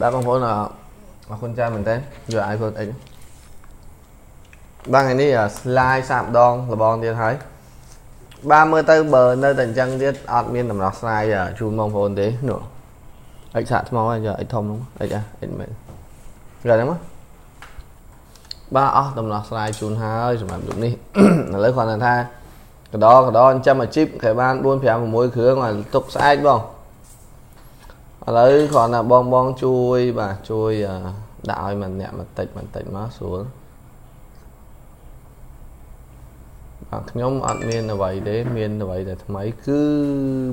បាទបងប្អូនអរគុណច្រើនមែនតើយក iPhone X បាទថ្ងៃនេះ slide សាប់ដងលបងទៀតហើយបាទមើលទៅបើនៅតែអញ្ចឹងទៀតអត់មានដំណោះស្រាយជូនបងប្អូនទេនោះអិចសាក់ថ្មហើយយកអិចធំនោះអិចអិចមែនគាត់ហ្នឹងមកបាទអស់ដំណោះស្រាយជូនហើយសម្រាប់យុគនេះឥឡូវគាត់ថាកដកដចិញ្ចឹមអាជីពគេបាន4 5 6គ្រឿងឲ្យទុកស្អែកបង ឥឡូវគ្រាន់តែបងបងជួយបាទជួយដាក់ឲ្យម្នាក់បន្តិចបន្តិចមកស្រួលបាទខ្ញុំអត់មានអ្វីទេមានអ្វីតែថ្មីគឺ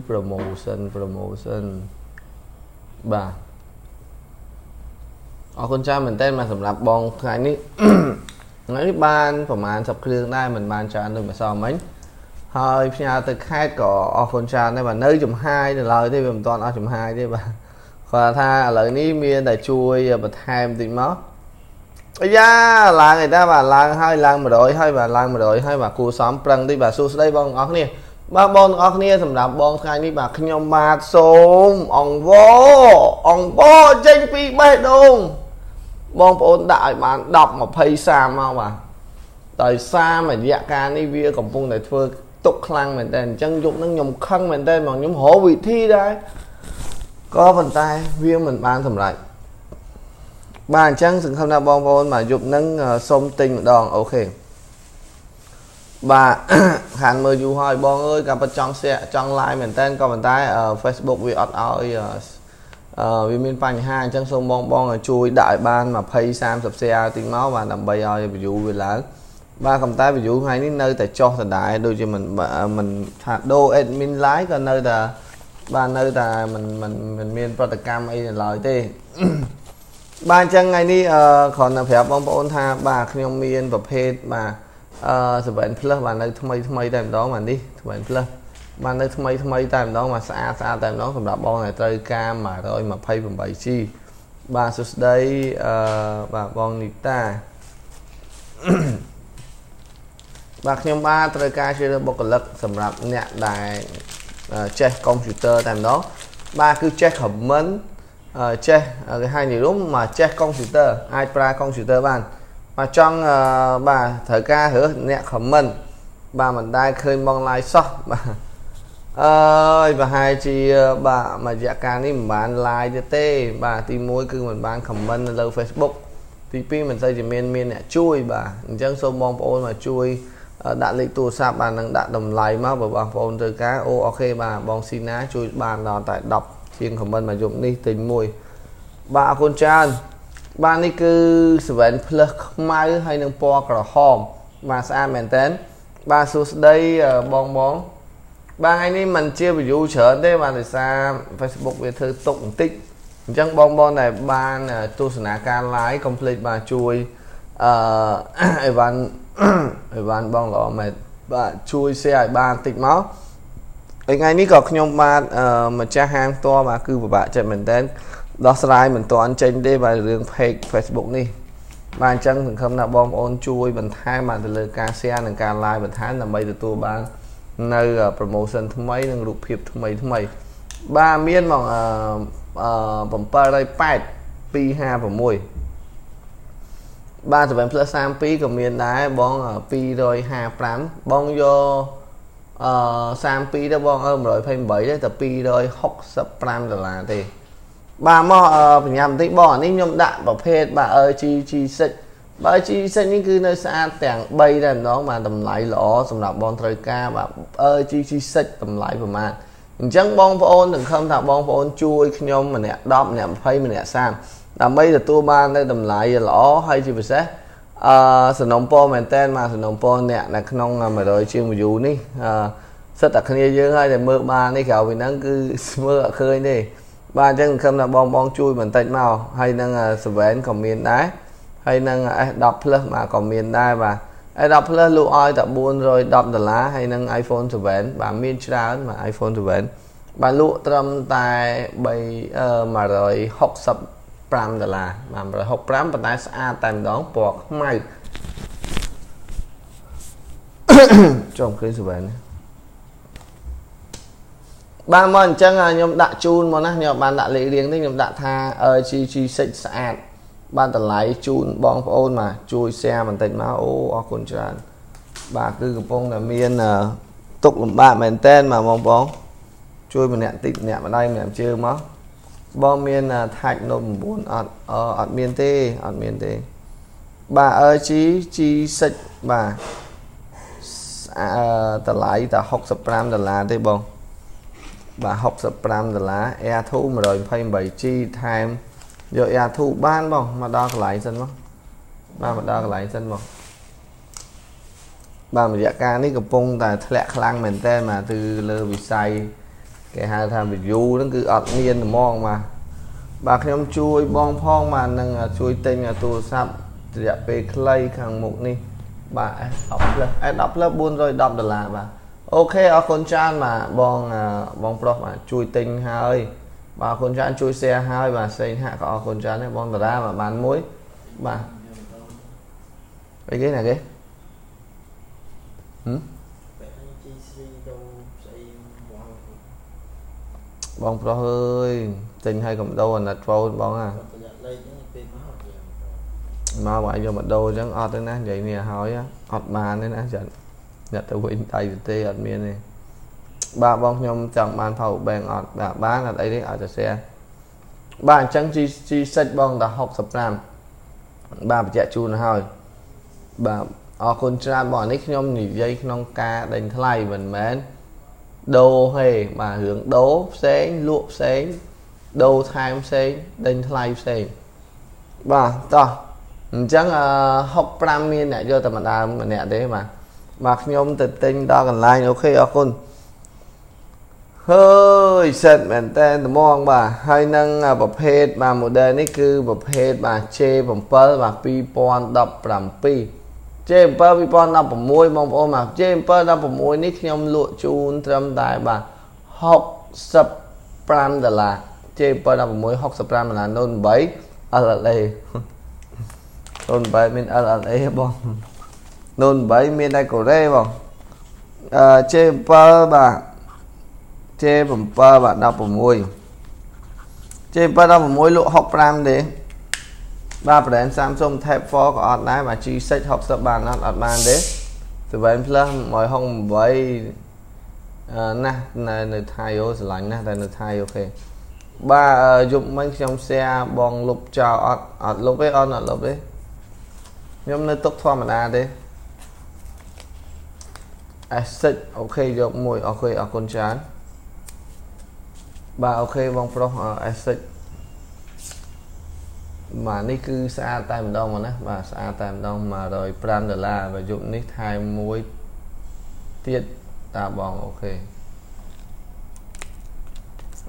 promotion promotion បាទអរគុណច្រើនមែនតើមកសម្រាប់បងថ្ងៃនេះថ្ងៃនេះបានប្រហែល10គ្រឿងដែរមិនបានច្រើនដូចម្សិលមិញ ហើយផ្ញើទៅខេត្តក៏អរគុណច្រើនដែរបាទនៅចំហាយនៅឡើយទេវាមិនទាន់អស់ចំហាយទេបាទគាត់ថាឥឡូវនេះមានតែជួយបន្ថែមតិចមកអាយ៉ាឡើងឯតាបាទឡើងហើយឡើង100ហើយបាទឡើង100ហើយបាទគូសំប្រឹងតិចបាទសួស្ដីបងប្អូនគ្នាបាទបងប្អូនគ្នាសម្រាប់បងថ្ងៃនេះបាទខ្ញុំបាទសូមអង្វរអង្វរចេញពីបេះដូងបងប្អូនដាក់ឲ្យបាន10 20 30មកបាទដោយសាររយៈកាលនេះវាកំពុងតែធ្វើ ទុកខ្លាំងមែនតើអញ្ចឹងយប់ហ្នឹងខ្ញុំខឹងមែនតើមកខ្ញុំរកវិធីដែរក៏ប៉ុន្តែវាមិនបានសម្រេចបាទអញ្ចឹងសង្ឃឹមថាបងប្អូនបាទយប់ហ្នឹងសុំទិញម្ដងអូខេបាទខានមើលយូរហើយបងអើយក៏ប៉ចង់ share ចង់ live មែនតើក៏ប៉ុន្តែ Facebook វាអត់ឲ្យអឺវាមានបញ្ហាអញ្ចឹងសូមបងបងជួយដាក់ឲ្យបាន20 30 share តិចមកបាទដើម្បីឲ្យ view វាឡើង បាទកំតែ view ថ្ងៃនេះនៅតែចុះដដែលដូចជាមិនមិនថាដូ admin live ក៏នៅតែបាទនៅតែមិនមិនមិនមានប្រតិកម្មអីនៅឡើយទេបាទអញ្ចឹងថ្ងៃនេះអឺគ្រាន់តែប្រាប់បងប្អូនថាបាទខ្ញុំមានប្រភេទបាទអឺ7 plus បាទនៅថ្មីថ្មីតែម្ដងបាទនេះ7 plus បាទនៅថ្មីថ្មីតែម្ដងបាទស្អាតស្អាតតែម្ដងសម្រាប់បងដែលត្រូវការ 128G បាទសួស្ដីអឺបាទបងនីតា បាទខ្ញុំបាទត្រូវការជ្រើសរើសបុគ្គលិកសម្រាប់អ្នកដែលចេះកុំព្យូទ័រតែម្ដងបាទគឺចេះ comment ចេះគេហៅនិយមមកចេះកុំព្យូទ័រអាចប្រើកុំព្យូទ័របានបាទចង់បាទត្រូវការរើសអ្នក comment បាទមិនដែលឃើញបង live សោះបាទអើយប្រហែលជាបាទមួយរយៈកាលនេះមិនបាន live ទេទេ បាទទី1គឺមិនបាន comment នៅលើ Facebook ទី2មិនសូវជាមានមានអ្នកជួយបាទអញ្ចឹងសូមបងប្អូនមកជួយ ដាក់លេខទូរស័ព្ទបាទនឹងដាក់តម្លៃមកបើបងប្អូនត្រូវការអូអូខេបាទបងស៊ីណាជួយបានដល់តែ10ជាងខមមិនមកយប់នេះទិញមួយបាទអរគុណច្រើនបាទនេះគឺ7 plus ខ្មៅហើយនឹងពណ៌ក្រហមបាទស្អាតមែនតើបាទសួស្ដីបងបងបាទថ្ងៃនេះมันជា view ច្រើនទេបាទដោយសារ Facebook វាធ្វើទុកបន្តិចអញ្ចឹងបងបងដែលបានទស្សនាការ live complete បាទជួយអឺអីវ៉ាន់ អីវ៉ាន់បងល្អមែនបាទជួយ share ឲ្យបានតិចមកថ្ងៃនេះក៏ខ្ញុំបាទម្ចាស់ហាងផ្ទាល់បាទគឺពិបាកចិត្តមែនតើដោះស្រាយមិនទាន់ចេញទេបាទរឿង page Facebook នេះបាទអញ្ចឹងសង្ឃឹមថាបងប្អូនជួយបន្ថែមបាទទៅលើការ share និងការ live បន្ថែមដើម្បីទទួលបាននៅ promotion ថ្មីនិងរូបភាពថ្មីថ្មីបាទមានមកអឺ708 256 បាទ7 plus 32ក៏មានដែរបង255បងយកអឺ32ទៅបងអឺ128ទេតែ265ដុល្លារទេបាទមកបញ្ញាបន្តិចបងអានេះខ្ញុំដាក់ប្រភេទបាទ RGG6 បើ G6 នេះគឺនៅស្អាតទាំង3តែម្ដងបាទតម្លៃល្អសម្រាប់បងត្រូវការបាទ RGG6 តម្លៃប្រហែលអញ្ចឹងបងប្អូនសង្ឃឹមថាបងប្អូនជួយខ្ញុំម្នាក់10ម្នាក់20ម្នាក់30 ដើម្បីទទួលបាននៅតម្លៃល្អហើយជាពិសេសអឺសំណុំពរមែនតែនមកសំណុំពរអ្នកនៅក្នុង100ជាង view នេះអឺសិតតែគ្នាយើងហើយតែមើលបាននេះក្រៅពីហ្នឹងគឺមើលអត់ឃើញទេបាទអញ្ចឹងសង្ឃឹមថាបងបងជួយបន្តិចមកហើយនឹង7ក៏មានដែរហើយនឹង S10 Plus បាទក៏មានដែរបាទ S10 Plus លក់ឲ្យតែ410ដុល្លារហើយនឹង iPhone 7បាទមានច្រើនបាទ iPhone 7បាទលក់ត្រឹមតែ3 160 5ដុល្លារបាទ165ប៉ុន្តែស្អាតតែម្ដងពណ៌ខ្មៅចុំឃើញសវែនបាទមកអញ្ចឹងខ្ញុំដាក់ជូនមកណាខ្ញុំបានដាក់លេខរៀងទេខ្ញុំដាក់ថា GG6 ស្អាតបានតម្លៃជូនបងប្អូនមកជួយ share បន្តិចមកអូអរគុណច្រើនបាទគឺកំពុងតែមានទុកលំបាកមែនតែនមកបងប្អូនជួយម្នាក់តិចម្នាក់ម្ដាយម្នាក់ជើងមក បងមានថាច់នោះ9អត់អត់មានទេអត់មានទេបាទ RG G6 បាទអឺតម្លៃតែ65ដុល្លារទេបងបាទ65ដុល្លារ Air2 128G ថែមយក Air2 បានបងមកដល់កន្លែងសិនមកបាទមកដល់កន្លែងសិនមកបាទរយៈកាលនេះកំពុងតែធ្លាក់ខ្លាំងមែនតើមក từ លើវិស័យ គេហៅថា review ហ្នឹងគឺអត់មានហ្មងបាទបាទខ្ញុំជួយបងផងបាទនឹងជួយទិញទូរស័ព្ទរយៈពេលខ្លីខាងមុខនេះបាទ S10 Plus S10 Plus 410ដុល្លារបាទអូខេអរគុណច្រើនបាទបងបងប្រុសបាទជួយទិញហើយបាទអរគុណច្រើនជួយ share ហើយបាទសេងហាក់ក៏អរគុណច្រើនដែរបងតារាបាទបានមួយបាទអីគេណាគេហឹម បងប្រុសអើយទិញឲ្យកុំដោអាណិតហ្វូនបងអាមកបើយកមកដូរអញ្ចឹងអត់ទេណានិយាយនេះហើយអត់បានទេណាចាអ្នកទៅវិញដៃទៅទេអត់មានទេបាទបងខ្ញុំចង់បាន power bank អត់បាទបានអត់អីទេឲ្យតែ share បាទអញ្ចឹង G G6 បងតែ65បាទបញ្ជាក់ជូនហើយបាទអរគុណច្រើនបងនេះខ្ញុំនិយាយក្នុងការដេញថ្លៃមិនមែន ដូរហេបាទរឿងដូរផ្សេងលក់ផ្សេងដូរថែមផ្សេងដេញថ្លៃផ្សេងបាទតោះអញ្ចឹង65មានអ្នកយកតែម្ដងម្នាក់ទេបាទបាទខ្ញុំទៅទិញដល់កន្លែងអូខេអរគុណហើយសិតមែនតើត្មងបាទហើយនឹងប្រភេទបាទ model នេះគឺប្រភេទបាទ J7 បាទ2017 J7 2016បងប្អូនបាទ J7 16នេះខ្ញុំលក់ជូនត្រឹមតែបាទ65ដុល្លារ J7 16 65ដុល្លារ0 8 LLA 08មាន LLA បង08មានតែកូរ៉េបងអឺ J7 បាទ J7 បាទ16 J7 16លក់65ទេ បាទ brand Samsung Tab 4ក៏អត់ដែរបាទ G6 60បានអត់អត់បានទេ7 Plus 168ណាស់នៅនៅថៃអូស្រឡាញ់ណាស់តែនៅថៃអូខេបាទយប់មិញខ្ញុំ share បងលុបចោលអត់អត់លុបទេអត់អត់លុបទេខ្ញុំនៅទុកធម្មតាទេ S6 អូខេយកមួយអូខេអរគុណច្រើនបាទអូខេបងប្រុស S6 បាទនេះគឺស្អាតតែម្ដងមកណាបាទស្អាតតែម្ដង105ដុល្លារបើយប់នេះថែមមួយទៀតតាបងអូខេ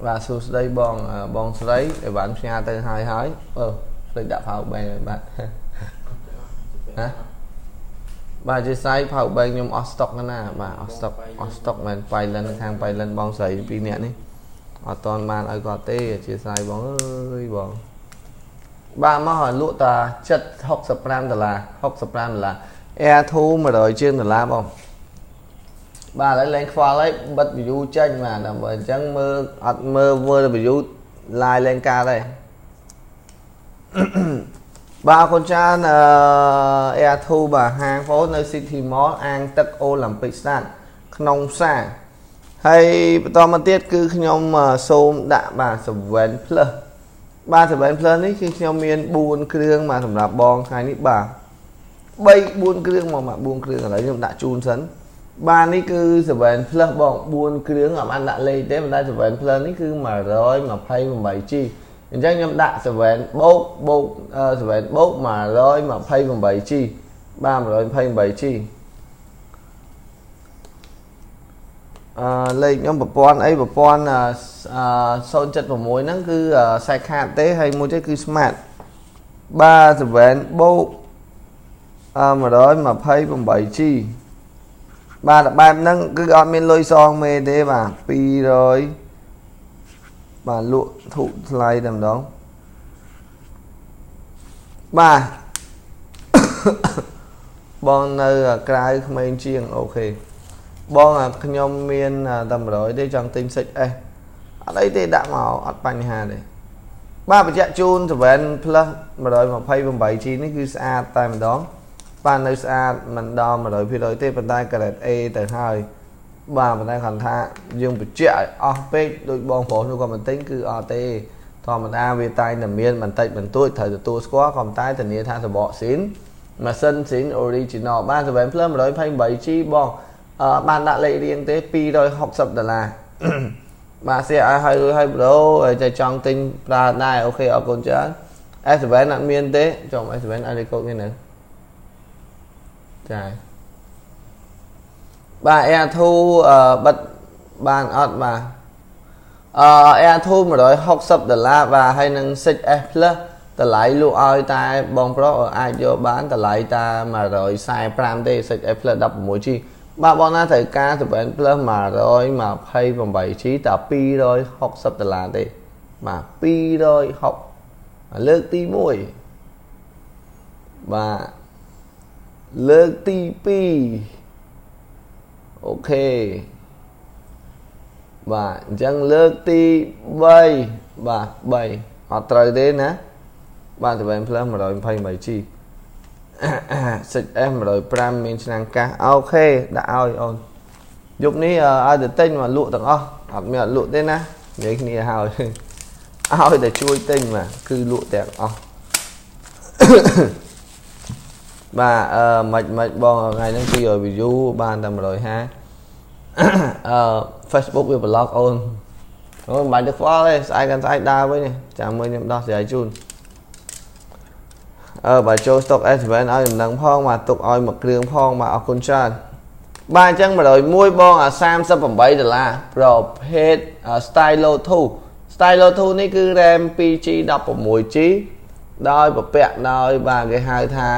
បាទសួស្ដីបងបងស្រីដែលបានផ្ញើទៅហើយហើយអឺភ្លេចដាក់ power bank ហើយបាទណាបាទជាសាយ power bank ខ្ញុំអស់ stock ណាបាទអស់ stock អស់ stock មែនបៃលិនខាងបៃលិនបងស្រីពីរនាក់នេះអត់តន់បានឲ្យគាត់ទេជាសាយបងអើយបង បាទមកឲ្យលក់តាចិត្ត65ដុល្លារ65ដុល្លារ Air 2 100ជាងដុល្លារបងបាទឥឡូវលេងខ្វល់ហើយបិទ view ចេញបាទដើម្បីអញ្ចឹងមើលអត់មើលមើល view live លេងការទេបាទអរគុណច្រើនអឺ Air 2បាទហាងហ្វូននៅ City Mall អាងទឹក Olympic Stadium ក្នុងផ្សារហើយបន្តមកទៀតគឺខ្ញុំសូមដាក់បាទ7 plus បាទ7 plus នេះគឺខ្ញុំមាន4គ្រឿងបាទសម្រាប់បងថ្ងៃនេះបាទ3 4គ្រឿងមកបាទ4គ្រឿងឥឡូវខ្ញុំដាក់ជូនសិនបាទនេះគឺ7 plus បង4គ្រឿងអត់បានដាក់លេខទេប៉ុន្តែ7 plus នេះគឺ 128G អញ្ចឹងខ្ញុំដាក់7បូកបូក7បូក 128G បាទ 128G អឺលេខខ្ញុំប្រព័ន្ធអីប្រព័ន្ធ076ហ្នឹងគឺខ្សែខាតទេហើយមួយទៀតគឺ smart បាទ7បូក 128G បាទបែបហ្នឹងគឺអត់មានលុយសងមេទេបាទ200បាទលក់ធូបថ្លៃតែម្ដងបាទបងនៅក្រៅក្មេងជាងអូខេ បងខ្ញុំមានតែ100ទេចង់ទិញ 6S ត់អីទេដាក់មកអត់បញ្ហាទេបាទបញ្ជាក់ជូន7 plus 128G នេះគឺស្អាតតែម្ដងបាទនៅស្អាតមិនដល់100%ទេប៉ុន្តែ grade A ទៅហើយបាទប៉ុន្តែគាត់ថាយើងបញ្ជាក់ឲ្យអស់ពេកដូចបងប្រុសនោះគាត់មិនទិញគឺអត់ទេធម្មតាវាតែតែមានបន្តិចបន្តួចត្រូវទទួលស្គាល់ក៏តែធានាថាសបកស៊ីនម៉ាស៊ីនស៊ីន original បាន7 Plus 128G បងអឺ បានដាក់លេខរៀងទេ260ដុល្លារបាទសៀឲ្យឲ្យរួចឲ្យប្រូតែចង់ទិញប្រើដែរអូខេអរគុណច្រើន S7 អត់មានទេចុំ S7 ឲ្យលេខកូដមាននៅចាបាទ Air 2បិទបានអត់បាទអឺ Air 2 160ដុល្លារបាទហើយនឹង 6S Plus តម្លៃលក់ឲ្យតែបងប្រុសអាចយកបានតម្លៃតែ145ទេ 6S Plus 16G បាទបងណាត្រូវការ7 plus 128G តែ260ដុល្លារទេបាទ260លើកទី1បាទលើកទី2អូខេបាទអញ្ចឹងលើកទី3បាទ3អត់ត្រូវទេណាបាទ7 plus 128G សិច S 105មានឆ្នាំងកាសអូខេដាក់ឲ្យអូនយប់នេះឲ្យទៅទិញមកលក់ទាំងអស់អត់មានអត់លក់ទេណានិយាយគ្នាហើយឲ្យតែជួយទិញបាទគឺលក់ទាំងអស់បាទអឺមិនមិនបងថ្ងៃហ្នឹង200 view បានតែ150អឺ Facebook វា block អូនអូនមិនបាច់ទៅខ្វល់ទេស្អែកកាន់ស្អែកដើរវិញចាំមើលខ្ញុំដោះស្រាយជូន អឺបើចូល stock S7 ឲ្យដំណឹងផងបាទទុកឲ្យមួយគ្រឿងផងបាទអរគុណច្រើនបាទអញ្ចឹង101បងអា38ដុល្លារប្រភេទ Stylo 2 Stylo 2នេះគឺ RAM 2G 16G ដោយប្រពាក់ដោយបាទគេហៅថា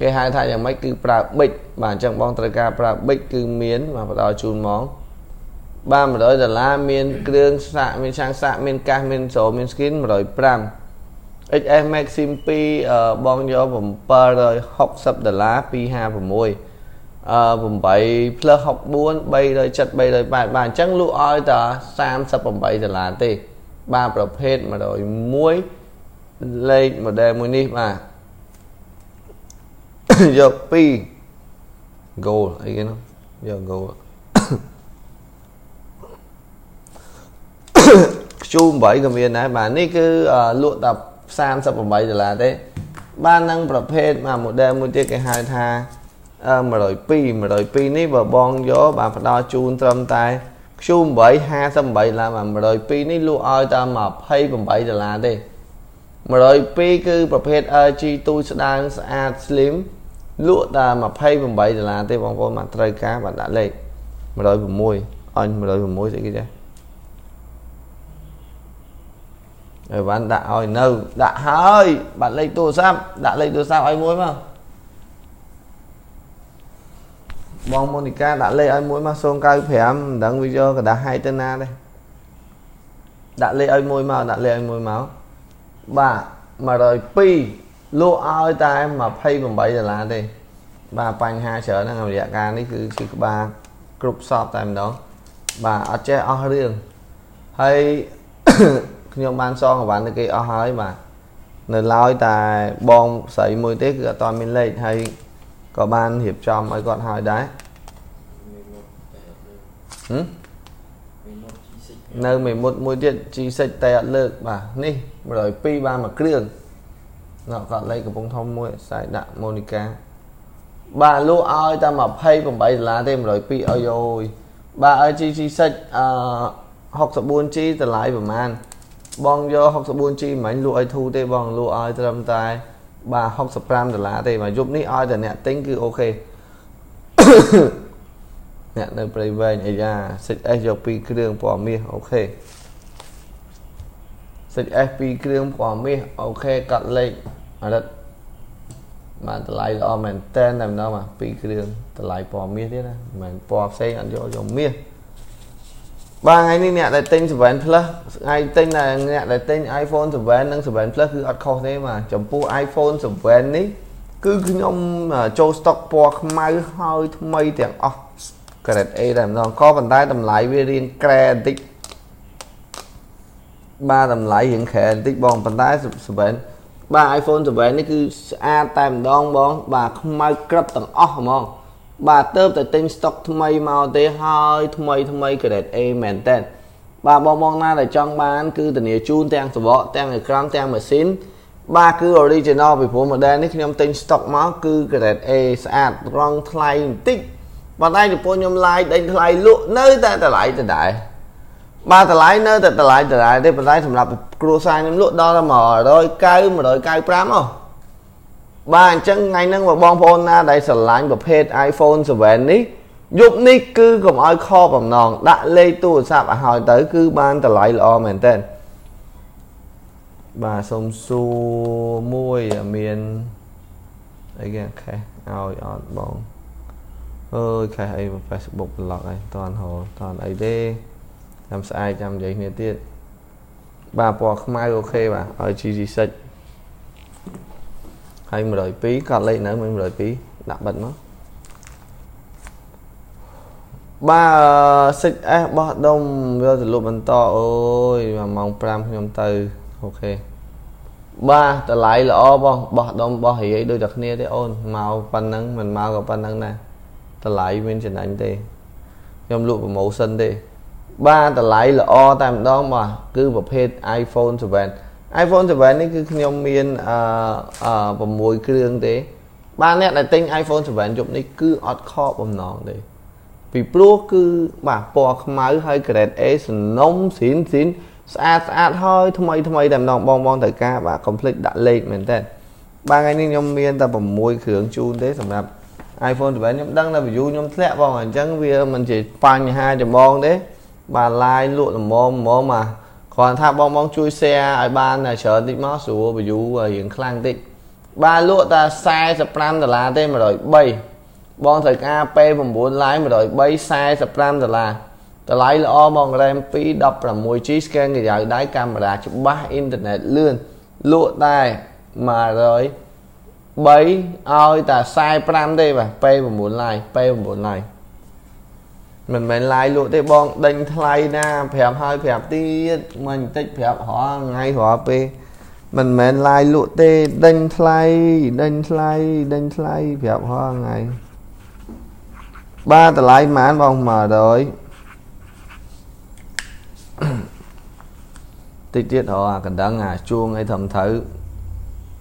គេហៅថាយ៉ាងម៉េចគឺប្រើប៊ិចបាទអញ្ចឹងបងត្រូវការប្រើប៊ិចគឺមានបាទបដល់ជូនមកបាទ100ដុល្លារមានគ្រឿងសាក់មានឆាំងសាក់មានកាសមានស្រោមាន skin 105 XS Maxim 2បងយក760ដុល្លារ256អឺ8 plus 64 370 380បាទអញ្ចឹងលក់ឲ្យតែ38ដុល្លារទេបាទប្រភេទ101លេខ model មួយនេះបាទយក2 goal អីគេនោះយក goal ខ្ជូ8ក៏មានដែរបាទនេះគឺលក់តែ 38ដុល្លារទេបាននឹងប្រភេទមួយ model មួយទៀតគេហៅថា102 102នេះបើបងយកបានផ្ដល់ជូនត្រឹមតែ Q8 58ដុល្លារបាទ102នេះលក់ឲ្យតែ28ដុល្លារទេ102គឺប្រភេទ LG ទូស្ដាងស្អាត slim លក់តែ28ដុល្លារទេបងប្អូនបានត្រូវការបានដាក់លេខ106អញ106ស្អីគេចា អីវ៉ាន់ដាក់ឲ្យនៅដាក់ហើយបាត់លេខទូរស័ព្ទដាក់លេខទូរស័ព្ទឲ្យមួយមកបងមូនីកាដាក់លេខឲ្យមួយមក095មិនដឹងវាយកกระดาษឲ្យទៅណាទេដាក់លេខឲ្យមួយមកដាក់លេខឲ្យមួយមកបាទ102លក់ឲ្យតែ28ដុល្លារទេបាទបញ្ហាច្រើនហ្នឹងរយៈកាលនេះគឺឈឺក្បាលគ្រប់សពតែម្ដងបាទអត់ចេះអស់រឿងហើយ ខ្ញុំបានសងអវ៉ាន់ទៅគេអស់ហើយបាទនៅឡើយតែបងស្រីមួយទេគឺអត់មានលេខហើយក៏បានរៀបចំឲ្យគាត់ហើយដែរហឹមនៅមេមុតមួយទៀត G6 តែអត់លើកបាទនេះ102បានមួយគ្រឿងណកគាត់លេខកំពុងធំមួយខ្សែដាក់ម៉ូនីកាបាទលក់ឲ្យតែ28ដុល្លារទេ102អើយអូយបាទ LG G6 អឺ 64G តម្លៃប្រហែល បងយក 64G មិនលក់ឲ្យធូរទេបងលក់ឲ្យត្រឹមតែបាទ65ដុល្លារទេមកយប់នេះឲ្យតែអ្នកទិញគឺអូខេអ្នកនៅព្រៃវែងអាយ៉ា 6S យក2គ្រឿងពណ៌មាសអូខេ 6S 2គ្រឿងពណ៌មាសអូខេកាត់លេខអរិតបានតម្លៃល្អមែនតែនតែម្ដងបាទ2គ្រឿងតម្លៃពណ៌មាសទៀតណាមិនមែនពណ៌ផ្សេងអត់យកយកមាស បាទថ្ងៃនេះអ្នកដែលទិញ7 Plus ថ្ងៃទិញតែអ្នកដែលទិញ iPhone 7និង7 Plus គឺអត់ខុសទេបាទចំពោះ iPhone 7នេះគឺខ្ញុំចូល stock ពណ៌ខ្មៅហើយថ្មីទាំងអស់ grade A តែម្ដងក៏ប៉ុន្តែតម្លៃវារៀងក្រែបន្តិចបាទតម្លៃរៀងក្រែបន្តិចបងប៉ុន្តែ7បាទ iPhone 7នេះគឺស្អាតតែម្ដងបង បាទខ្មៅក្រឹបទាំងអស់ហ្មង បាទទៅតែទិញស្តុកថ្មីមកទេហើយថ្មីថ្មី grade A មែនតើបាទបងបងណាដែលចង់បាន គឺធានាជូនទាំងសបកទាំងអេក្រង់ទាំងម៉ាស៊ីនបាទគឺ original ពីព្រោះ model នេះខ្ញុំទិញ stock មកគឺ grade A ស្អាតរងថ្លៃបន្តិចប៉ុន្តែចំពោះខ្ញុំ live ដេញថ្លៃលក់នៅតែតម្លៃដដែលបាទតម្លៃនៅតែតម្លៃដដែលទេប៉ុន្តែសម្រាប់គ្រួសារខ្ញុំលក់ដល់តែ190 195អូ បាទអញ្ចឹងថ្ងៃហ្នឹងបងប្អូនណាដែលស្រឡាញ់ប្រភេទ iPhone 7នេះយប់នេះគឺកុំឲ្យខបំណងដាក់លេខទូរស័ព្ទឲ្យហើយទៅ គឺបានតម្លៃល្អមែនតើបាទសុំសួរមួយមានអីគេខេះឲ្យអត់បងអើយខេះអី Facebook block អីតន់ហៅតន់អីទេចាំស្អែកចាំនិយាយគ្នាទៀតបាទពណ៌ខ្មៅអូខេបាទឲ្យ GG6 ហើយ102កត់លេខនៅ102ដាក់បិទមកបាទសិចអេសបោះដុំយកទៅលក់បន្តអូយម៉ោង5ខ្ញុំទៅអូខេបាទតម្លៃល្អបងបោះដុំបោះរាយដូចតែគ្នាទេអូនមកប៉ុណ្ណឹងមិនមកក៏ប៉ុណ្ណឹងដែរតម្លៃមានចំណេញទេខ្ញុំលក់ promotion ទេបាទតម្លៃល្អតែម្ដងបាទគឺប្រភេទ iPhone 7 iPhone 7នេះគឺខ្ញុំមានអឺ6គ្រឿងទេបាទអ្នកដែលទិញ iPhone 7យប់នេះគឺអត់ខកបំណងទេពីព្រោះគឺបាទពណ៌ខ្មៅហើយ grade A សំណុំស៊ីនស៊ីនស្អាតស្អាតហើយថ្មីថ្មីតែម្ដងបងបងត្រូវការបាទ complete ដាក់លេខមែនតើបាទថ្ងៃនេះខ្ញុំមានតែ6គ្រឿងជូនទេសម្រាប់ iPhone 7ខ្ញុំដឹងថា view ខ្ញុំធ្លាក់បងអញ្ចឹងវាមិនជាបញ្ហាចម្បងទេបាទ live លក់ល្មមល្មមមក គ្រាន់ថាបងបងជួយ share ឲ្យបានច្រើនតិចមកស្រួល view រៀងខ្លាំងតិចបាទលក់តែ45ដុល្លារទេ103បងត្រូវការ P9 live 103 45ដុល្លារតម្លៃល្អបង RAM 2 16G scan ក្រៅដៃកាមេរ៉ាច្បាស់អ៊ីនធឺណិតលឿនលក់តែ100 3ឲ្យតែ45ទេបាទ P9 live P9 live មិនមែនឡាយលក់ទេបងដេញថ្លៃណាប្រាប់ហើយប្រាប់ទៀតមិនបន្តិចប្រាប់រាល់ថ្ងៃរាល់ពេលមិនមែនឡាយលក់ទេដេញថ្លៃដេញថ្លៃដេញថ្លៃប្រាប់រាល់ថ្ងៃបាទតម្លៃប៉ុន្មានបង100តិចទៀតរកអាកណ្ដឹងអាជួងអីធំត្រូវ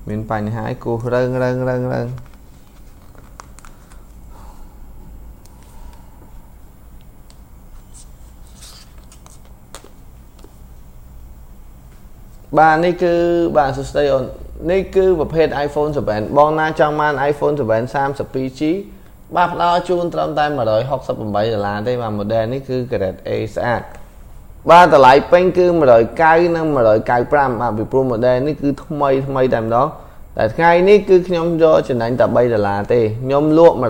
មានបញ្ហាគោះរើងរើងរើងរើង បាទនេះគឺបាទសួស្តីអូននេះគឺប្រភេទ iPhone 7បងណាចង់បាន iPhone 7 32G បាទផ្ដល់ជូនត្រឹមតែ168ដុល្លារទេបាទ model នេះគឺ grade A ស្អាតបាទតម្លៃពេញគឺ190និង195បាទពីព្រោះ model នេះគឺថ្មីថ្មីតែម្ដងតែថ្ងៃនេះគឺខ្ញុំយកចំណេញតែ3ដុល្លារទេខ្ញុំលក់168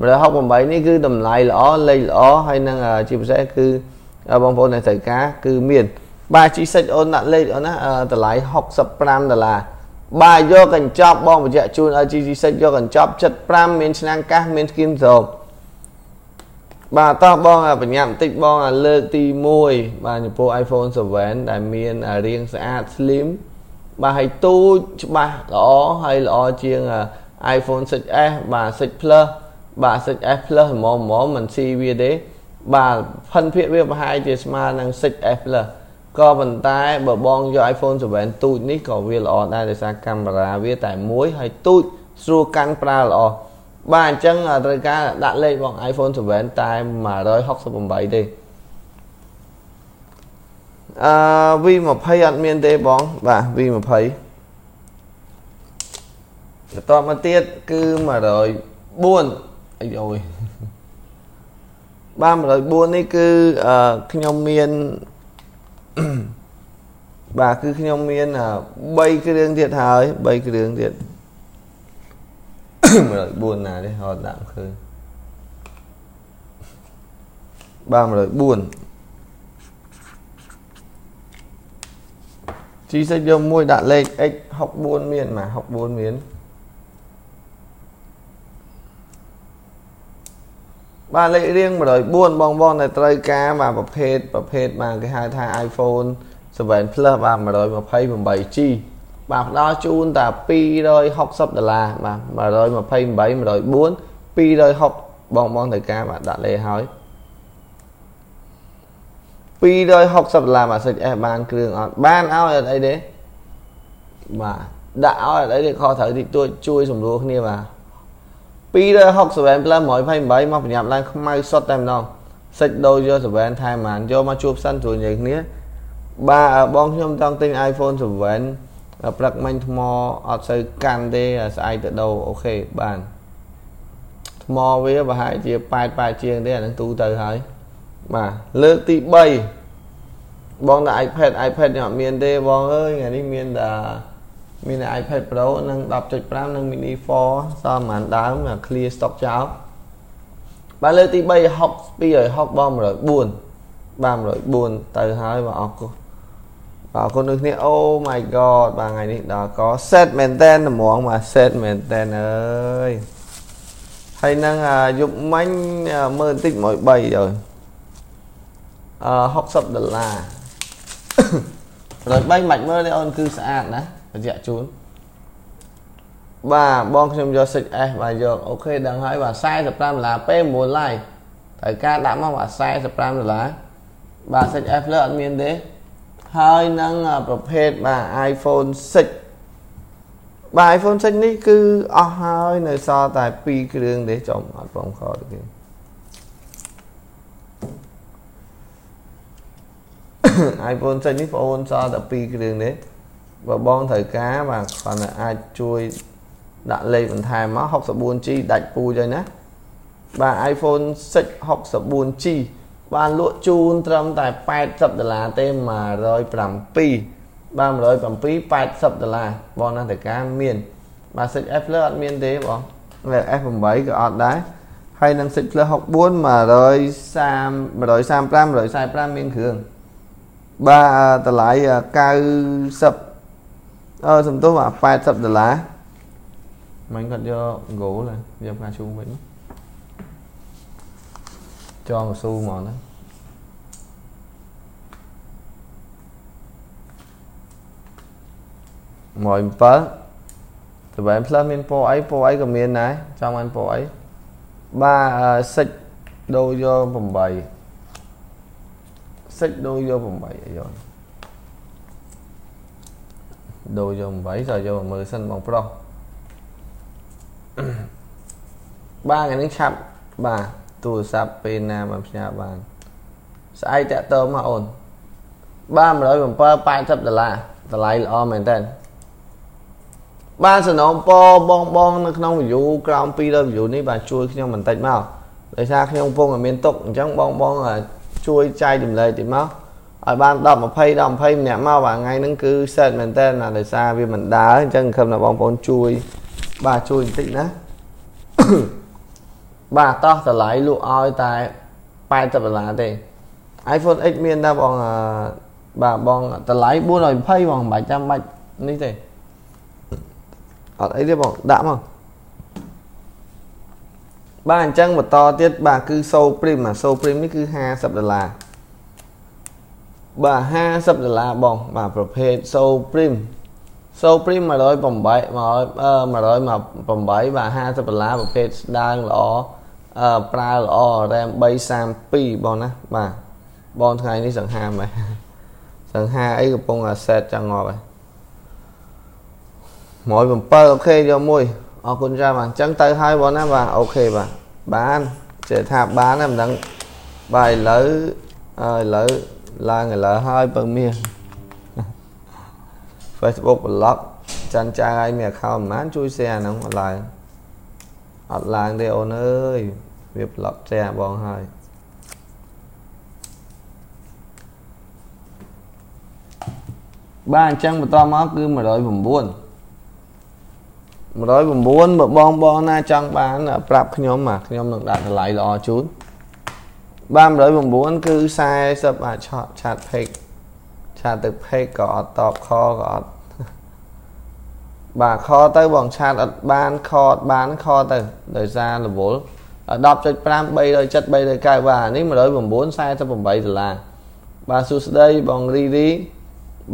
168នេះគឺតម្លៃល្អលេខល្អហើយនឹងជាពិសេសគឺបងប្អូនដែលត្រូវការគឺមាន បាទជីសិចអូនដាក់លេខអូនណាតម្លៃ65ដុល្លារបាទយកកញ្ចប់បងបញ្ជាក់ជូនឲ្យជីសិចយកកញ្ចប់75មានឆ្នាំងកាសមានស្គីនស្រោបបាទតោះបងបញ្ញាបន្តិចបងលើកទី1បាទចំពោះ iPhone 7ដែលមានរាងស្អាត slim បាទហើយទូចច្បាស់ល្អហើយល្អជាង iPhone 6s បាទ 6 Plus បាទ 6s Plus ហ្មងហ្មងមិនស៊ីវាទេបាទផិនភាគវាប្រហែលជាស្មើនឹង 6s Plus ក៏ប៉ុន្តែបើបងយក iPhone 7ទូចនេះក៏វាល្អដែរដោយសារកាមេរ៉ាវាតែមួយហើយទូចស្រួលកាន់ប្រើល្អបាទអញ្ចឹងត្រូវការដាក់លេខបង iPhone 7តែ168ទេអឺ V20 អត់មានទេបងបាទ V20 បន្តមកទៀតគឺ104អីអូយបាទ104នេះគឺខ្ញុំមាន បាទគឺខ្ញុំមាន3គ្រឿងទៀតហើយ3គ្រឿងទៀត104ណាទេហត់ដាក់ឃើញបាទ104ជីសិចយកមួយដាក់លេខ x64 មានមក64មាន បាទលេខរៀង104បងបងដែលត្រូវការបាទប្រភេទប្រភេទបាទគេហៅថា iPhone 7 Plus បាទ 128G បាទផ្ដល់ជូនតែ260ដុល្លារបាទ128 104 260បងបងត្រូវការបាទដាក់លេខហើយ260ដុល្លារបាទ 6S បានគ្រឿងអត់បានឲ្យអត់អីទេបាទដាក់ឲ្យអត់អីទេខុសត្រូវតិចតួចជួយសម្រួលគ្នាបាទ 260 plus 128មកប្រញាប់ឡើងខ្មៅសុទ្ធតែម្ដងសិចដូរយក7ថែមបានយកមកជួបសិនជួយនិយាយគ្នាបាទបងខ្ញុំចង់ទិញ iPhone 7ព្រឹកមិញថ្មអត់សូវកាន់ទេស្អែកទៅដូរអូខេបានថ្មវាប្រហែលជា8 8ជាងទេអានឹងទូទៅហើយបាទលើកទី3បងតែ iPad iPad នេះអត់មានទេបងអើយថ្ងៃនេះមានតែ មាន iPad Pro និង10.5និង Mini 4សល់ប្រហែលដើម clear stock ចោលបាទលើកទី3 60 260បង104បាទ104ទៅហើយបាទអរគុណបាទអរគុណដូចគ្នាអូ my god បាទថ្ងៃនេះដល់ក៏ set មែនតែនហ្មងបាទ set មែនតែនអើយហើយនឹងយប់មិញមើលបន្តិច103ហើយអឺ60ដុល្លារ103មិនមើលទេអូនគឺស្អាតណា បញ្ជាក់ជូនបាទបងខ្ញុំយក 6S បាទយកអូខេដឹងហើយបាទ45ដុល្លារពេល9 live ត្រូវការដាក់មកបាទ45ដុល្លារបាទ 6S Plus អត់មានទេហើយនឹងប្រភេទបាទ iPhone 6បាទ iPhone 6នេះគឺអស់ហើយនៅសល់តែ2គ្រឿងទេចំអត់បងខទៅគេ iPhone 6នេះបងអូនសល់តែ2គ្រឿងទេ បើបងត្រូវការបាទគ្រាន់តែអាចជួយដាក់លេខបន្ថែមមក 64G ដាច់ពូជហើយណាបាទ iPhone 6 64G បានលក់ជូនត្រឹមតែ80ដុល្លារទេ107បាទ107 80ដុល្លារបងណាតការមានបាទ 6F Plus អត់មានទេបង F8 ក៏អត់ដែរហើយនឹង 6 Plus 64 130 135 145មានគ្រឿងបាទតម្លៃ90 អឺសំទោសបាទ80ដុល្លារមិញគាត់យក goal ហើយយកផ្កាឈូងវិញចងស៊ូហ្មងណា107តបែនផ្លឹសមានពណ៌អីពណ៌អីក៏មានដែរចង់បានពណ៌អីបាទសិច ដូរយក8សិចដូរយក8អីយកដូរយក8ក៏យកមើលសិនបងប្រុសបាទថ្ងៃនេះឆាប់បាទទូរស័ព្ទពេលណាបានផ្ញើបានស្អែកតាក់តមកអូនបាទ107 80ដុល្លារតម្លៃល្អមែនតើបាទសំណូមពរបងបងនៅក្នុង view ក្រោម200 view នេះបាទជួយខ្ញុំបន្តិចមកដោយសារខ្ញុំកំពុងតែមានទុកអញ្ចឹងបងបងជួយចែកចម្លែកតិចមក ឲ្យបាន10 20 10 20ម្នាក់មកបាទថ្ងៃហ្នឹងគឺ set មែនតើណាដោយសារវាមិនដើរអញ្ចឹងខំថាបងប្អូនជួយ បាទជួយបន្តិចណាបាទតោះតម្លៃលក់ឲ្យតែ80ដុល្លារទេ iPhone X មានដែរបងបាទបងតម្លៃ420បងមិនបាច់ចាំបាច់នេះទេអត់អីទេបងដាក់មកបាទអញ្ចឹងបន្តទៀតបាទគឺ Soul Prim អា Soul Prim នេះគឺ50ដុល្លារ បាទ50ដុល្លារបងបាទប្រភេទ Soul Prim Soul Prim 108 108បាទ50ដុល្លារប្រភេទស្ដើងល្អអឺប្រើល្អ RAM 332បងណាបាទបងថ្ងៃនេះសង្ហាមែនសង្ហាអីកំពុងអា set ចង់ងាប់ហើយ107អូខេយកមួយអរគុណច្រើនបាទអញ្ចឹងទៅហើយបងណាបាទអូខេបាទបានចេះថាបានតែមិនដឹងបាទឥឡូវឥឡូវ ឡើងឥឡូវហើយពឹងមាស Facebook block ចាន់ចាយឲ្យមាន account ប៉ុន្មានជួយ share ហ្នឹងអត់ឡើងអត់ឡើងទេអូនអើយវា block share បងហើយបាទអញ្ចឹងបន្តមកគឺ109 109បើបងបងណាចង់បាន ប្រាប់ខ្ញុំអាខ្ញុំនឹងដាក់តម្លៃល្អជូន បាទ109គឺ40បាទឆាតឆាត page ឆាតទៅ page ក៏អត់តបខក៏អត់បាទខទៅបងឆាតអត់បានខអត់បានខទៅដោយសាររវល់10.5 370 390បាទនេះ109 48ដុល្លារបាទសួស្តីបងរីរី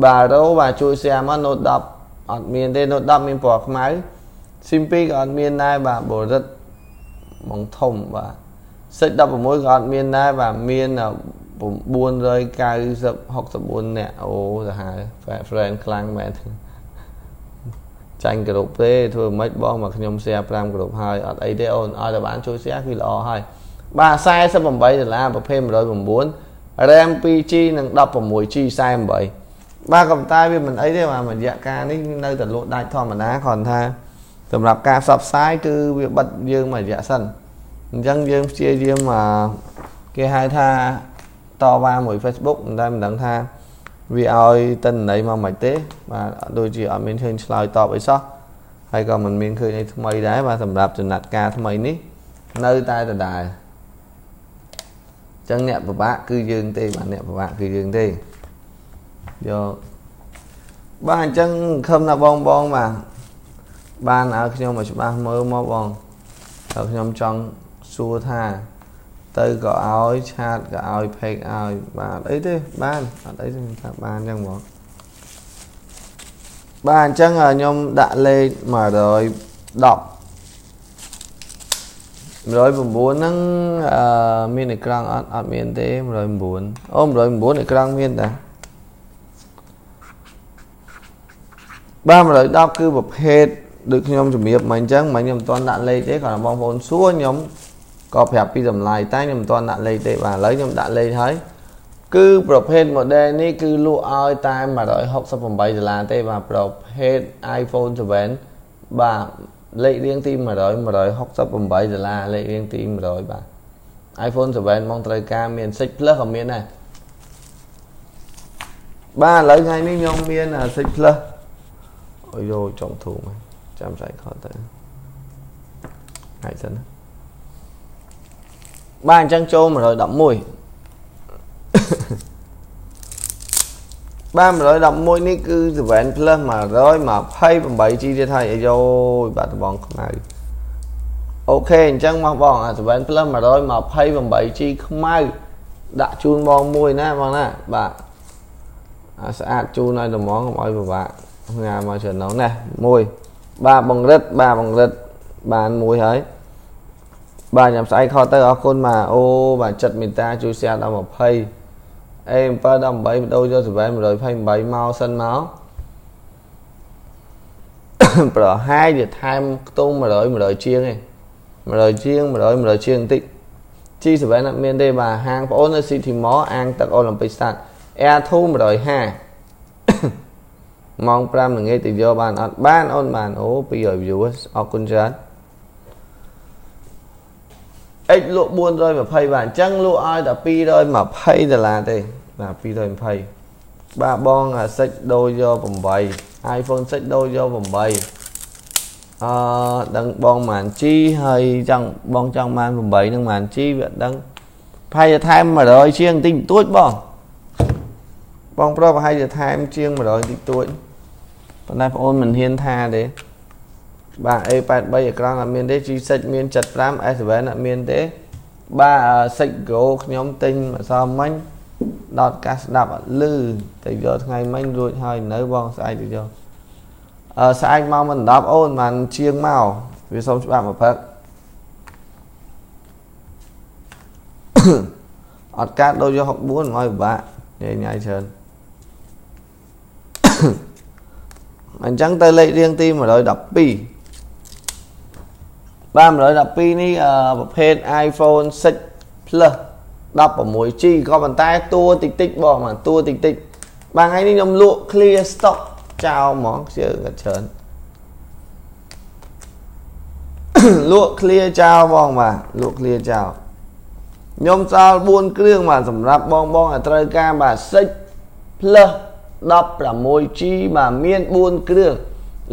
បាទរោបាទជួយ share មក Note 10អត់មានទេ Note 10មានពណ៌ខ្មៅ SIM 2ក៏អត់មានដែរបាទបរិទ្ធមកធំបាទ សិច16ក៏អត់មានដែរបាទមាន990 64នាក់អូទៅហើយ friend ខ្លាំងមែនចាញ់គ្រប់ទេធ្វើមិនបងមកខ្ញុំ share 5គ្រប់ហើយអត់អីទេអូនឲ្យតែបានជួយ share គឺល្អហើយបាទ48ដុល្លារប្រភេទ109 RAM 2G និង 16G 48បាទក៏តែវាមិនអីទេបាទរយៈកាលនេះនៅតែលក់ដាច់ធម្មតាគ្រាន់ថាសម្រាប់ការផ្សព្វផ្សាយគឺវាបិទយើងមួយរយៈសិន អញ្ចឹងយើងព្យាយាមគេហៅថាតវ៉ាមួយ Facebook តែមិនដឹងថាវាឲ្យតិនន័យមកមិនទេបាទដូចជាអត់មានឃើញឆ្លើយតបអីសោះហើយក៏មិនមានឃើញអីថ្មីដែរបាទសម្រាប់ចំណាត់ការថ្មីនេះនៅតែដដែលអញ្ចឹងអ្នកពិបាកគឺយើងទេបាទអ្នកពិបាកគឺយើងទេយកបាទអញ្ចឹងខំណាបងបងបាទបានឲ្យខ្ញុំមកច្បាស់មើលមកបងហើយខ្ញុំចង់ សួរថាទៅក៏ឲ្យឆាតក៏ឲ្យផេកឲ្យបាទអីទេបានអត់អីទេថាបានអញ្ចឹងហ្មងបាទអញ្ចឹងខ្ញុំដាក់លេខ110 109ហ្នឹងអឺមានអេក្រង់អត់អត់មានទេ109អូ109អេក្រង់មានតាបាទ110គឺប្រភេទដូចខ្ញុំជំរាបមកអញ្ចឹងមិនខ្ញុំមិនទាន់ដាក់លេខទេគ្រាន់តែបងប្អូនសួរខ្ញុំ ក៏ប្រាប់ពីតម្លៃតែខ្ញុំមិនទាន់ដាក់លេខទេបាទឥឡូវខ្ញុំដាក់លេខហើយគឺប្រភេទ model នេះគឺលក់ឲ្យតែ168ដុល្លារទេបាទប្រភេទ iPhone 7បាទលេខរៀងទី100 168ដុល្លារលេខរៀងទី100បាទ iPhone 7មកត្រូវការមាន6 Plus ក៏មានដែរបាទឥឡូវថ្ងៃនេះខ្ញុំមាន6 Plus អូយយោចង់ធូរមកចាំស្អែកខតទៅហើយសិនណា បាទអញ្ចឹងចូល111បាទ111នេះគឺ7 plus 128G ទៀតហើយអាយ៉ូបាទដបងខ្មៅអូខេអញ្ចឹងមកបងអា7 plus 128G ខ្មៅដាក់ជូនបងមួយណាបងណាបាទអាស្អាតជូនឲ្យដំងកុំឲ្យពិបាកញ៉ាំមកច្រើននោះណាមួយបាទបង្រិតបាទបង្រិតបានមួយហើយ បាទញ៉ាំស្អែកខទៅអរគុណបាទអូបាទចិត្តមេត្តាជួយ share ដល់20អេ7ដល់8បដូរយក7 128មកសិនមកប្រហែលជាថែមខ្ទង់100 100ជាងឯង100ជាង100 100ជាងបន្តិច G7 អត់មានទេបាទហាងបងអូននៅ City Mall អាងទឹកអូឡ িম্প ិក Start Air 2 150ម៉ោង5ល្ងាចទៅយកបានអត់បានអូនបានអូ200 view អរគុណច្រើន x លក់420បាទអញ្ចឹងលក់ឲ្យតែ220ដុល្លារទេបាទ220បាទបងអាសិចដូរយក8 iPhone សិចដូរយក8អឺដឹងបងម៉ានជីហើយចង់បងចង់បាន8នឹងម៉ានជីវាដឹងប្រហែលជាថែម100ជាងតិចបន្តួចបងបងប្រុសប្រហែលជាថែមជាង100តិចតួចប៉ុន្តែបងអូនមិនហ៊ានថាទេ បាទ A83 អេក្រង់អត់មានទេ G6 មាន75 S7 អត់មានទេបាទ6 Go ខ្ញុំទិញម្សិលមិញដល់កាសស្ដាប់អត់លឺតែយកថ្ងៃមិញរួចហើយនៅបងស្អែកទៅយកអឺស្អែកមកមិន10អូនបានជាងមកវាសុំច្បាប់មកព្រឹកអត់កាត់ដូចយក64មកពិបាកញ៉ៃញ៉ៃច្រើនអញ្ចឹងទៅលេខរៀងទី112 បាទ112នេះប្រភេទ iPhone 6 Plus 16G ក៏ប៉ុន្តែតួតិចតិចបងបាទតួតិចតិចបាទថ្ងៃនេះខ្ញុំលក់ clear stock ចោលហ្មងជឿក៏ច្រើនលក់ clear ចោលបងបាទលក់ clear ចោលខ្ញុំសល់4គ្រឿងបាទសម្រាប់បងបងឲ្យត្រូវការបាទ6 plus 16G បាទមាន4គ្រឿង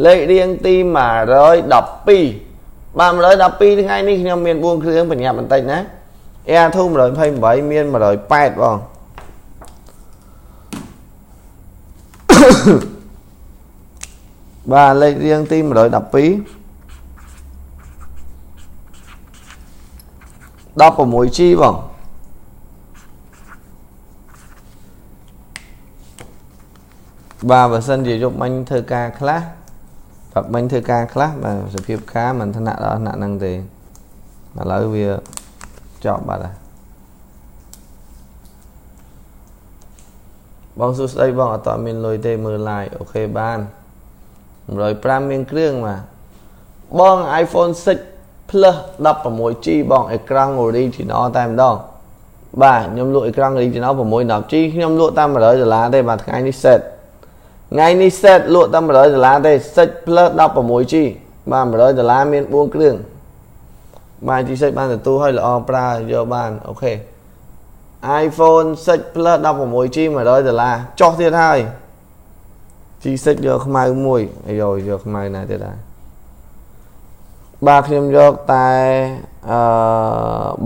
លេខរៀងទី112 បាទ112ថ្ងៃនេះខ្ញុំមាន4គ្រឿងបញ្ញាប់បន្តិចណា Air 2 128មាន108បងបាទលេខរៀងទី112 16G បងបាទបើសិនជាយកមិញធ្វើការខ្លះ បើមិញធ្វើការខ្លះបាទសភាពការមិនថ្នាក់ដល់ថ្នាក់ហ្នឹងទេឥឡូវវាចប់បាត់ហើយបងសួស្ដីបងអត់តមានលុយទេមើល live អូខេបាន105មានគ្រឿងបាទបង iPhone 6 Plus 16G បងអេក្រង់ original តែម្ដងបាទខ្ញុំលក់អេក្រង់ original 610G ខ្ញុំលក់តាម100ដុល្លារទេបាទថ្ងៃនេះ set ថ្ងៃនេះ set លក់តាម100ដុល្លារទេ set Plus 16G បាទ100ដុល្លារមាន4គ្រឿងបាទ G6 បានទទួលឲ្យល្អប្រើយកបានអូខេ iPhone 6 Plus 16G 100ដុល្លារចុះទៀតហើយ G6 យកខ្មៅមួយអាយយកខ្មៅណាទៀតដែរបាទខ្ញុំយកតែអឺ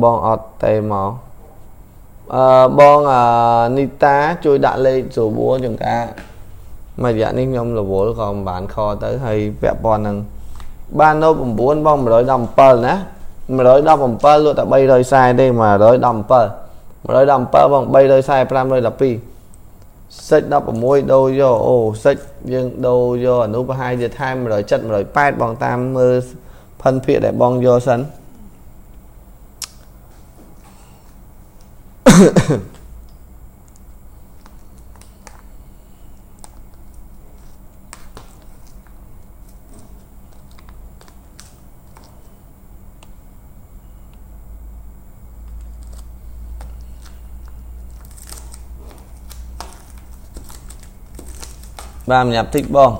បងអត់ទេមកអឺបងនីតាជួយដាក់លេខស្រួលចង្ការ មួយរយៈនេះខ្ញុំរវល់ក៏មិនបានខទៅហើយពាក់ព័ន្ធនឹងបាន Note 9បង117ណា117លក់តែ340ទេ117 117បង345 112សិច16ដូរយកអូសិចយើងដូរយកអនុប្រហែលជាថែម107 108បងតាមមើលផិនភាកដែលបងយកសិន បាទម្នាក់តិចបង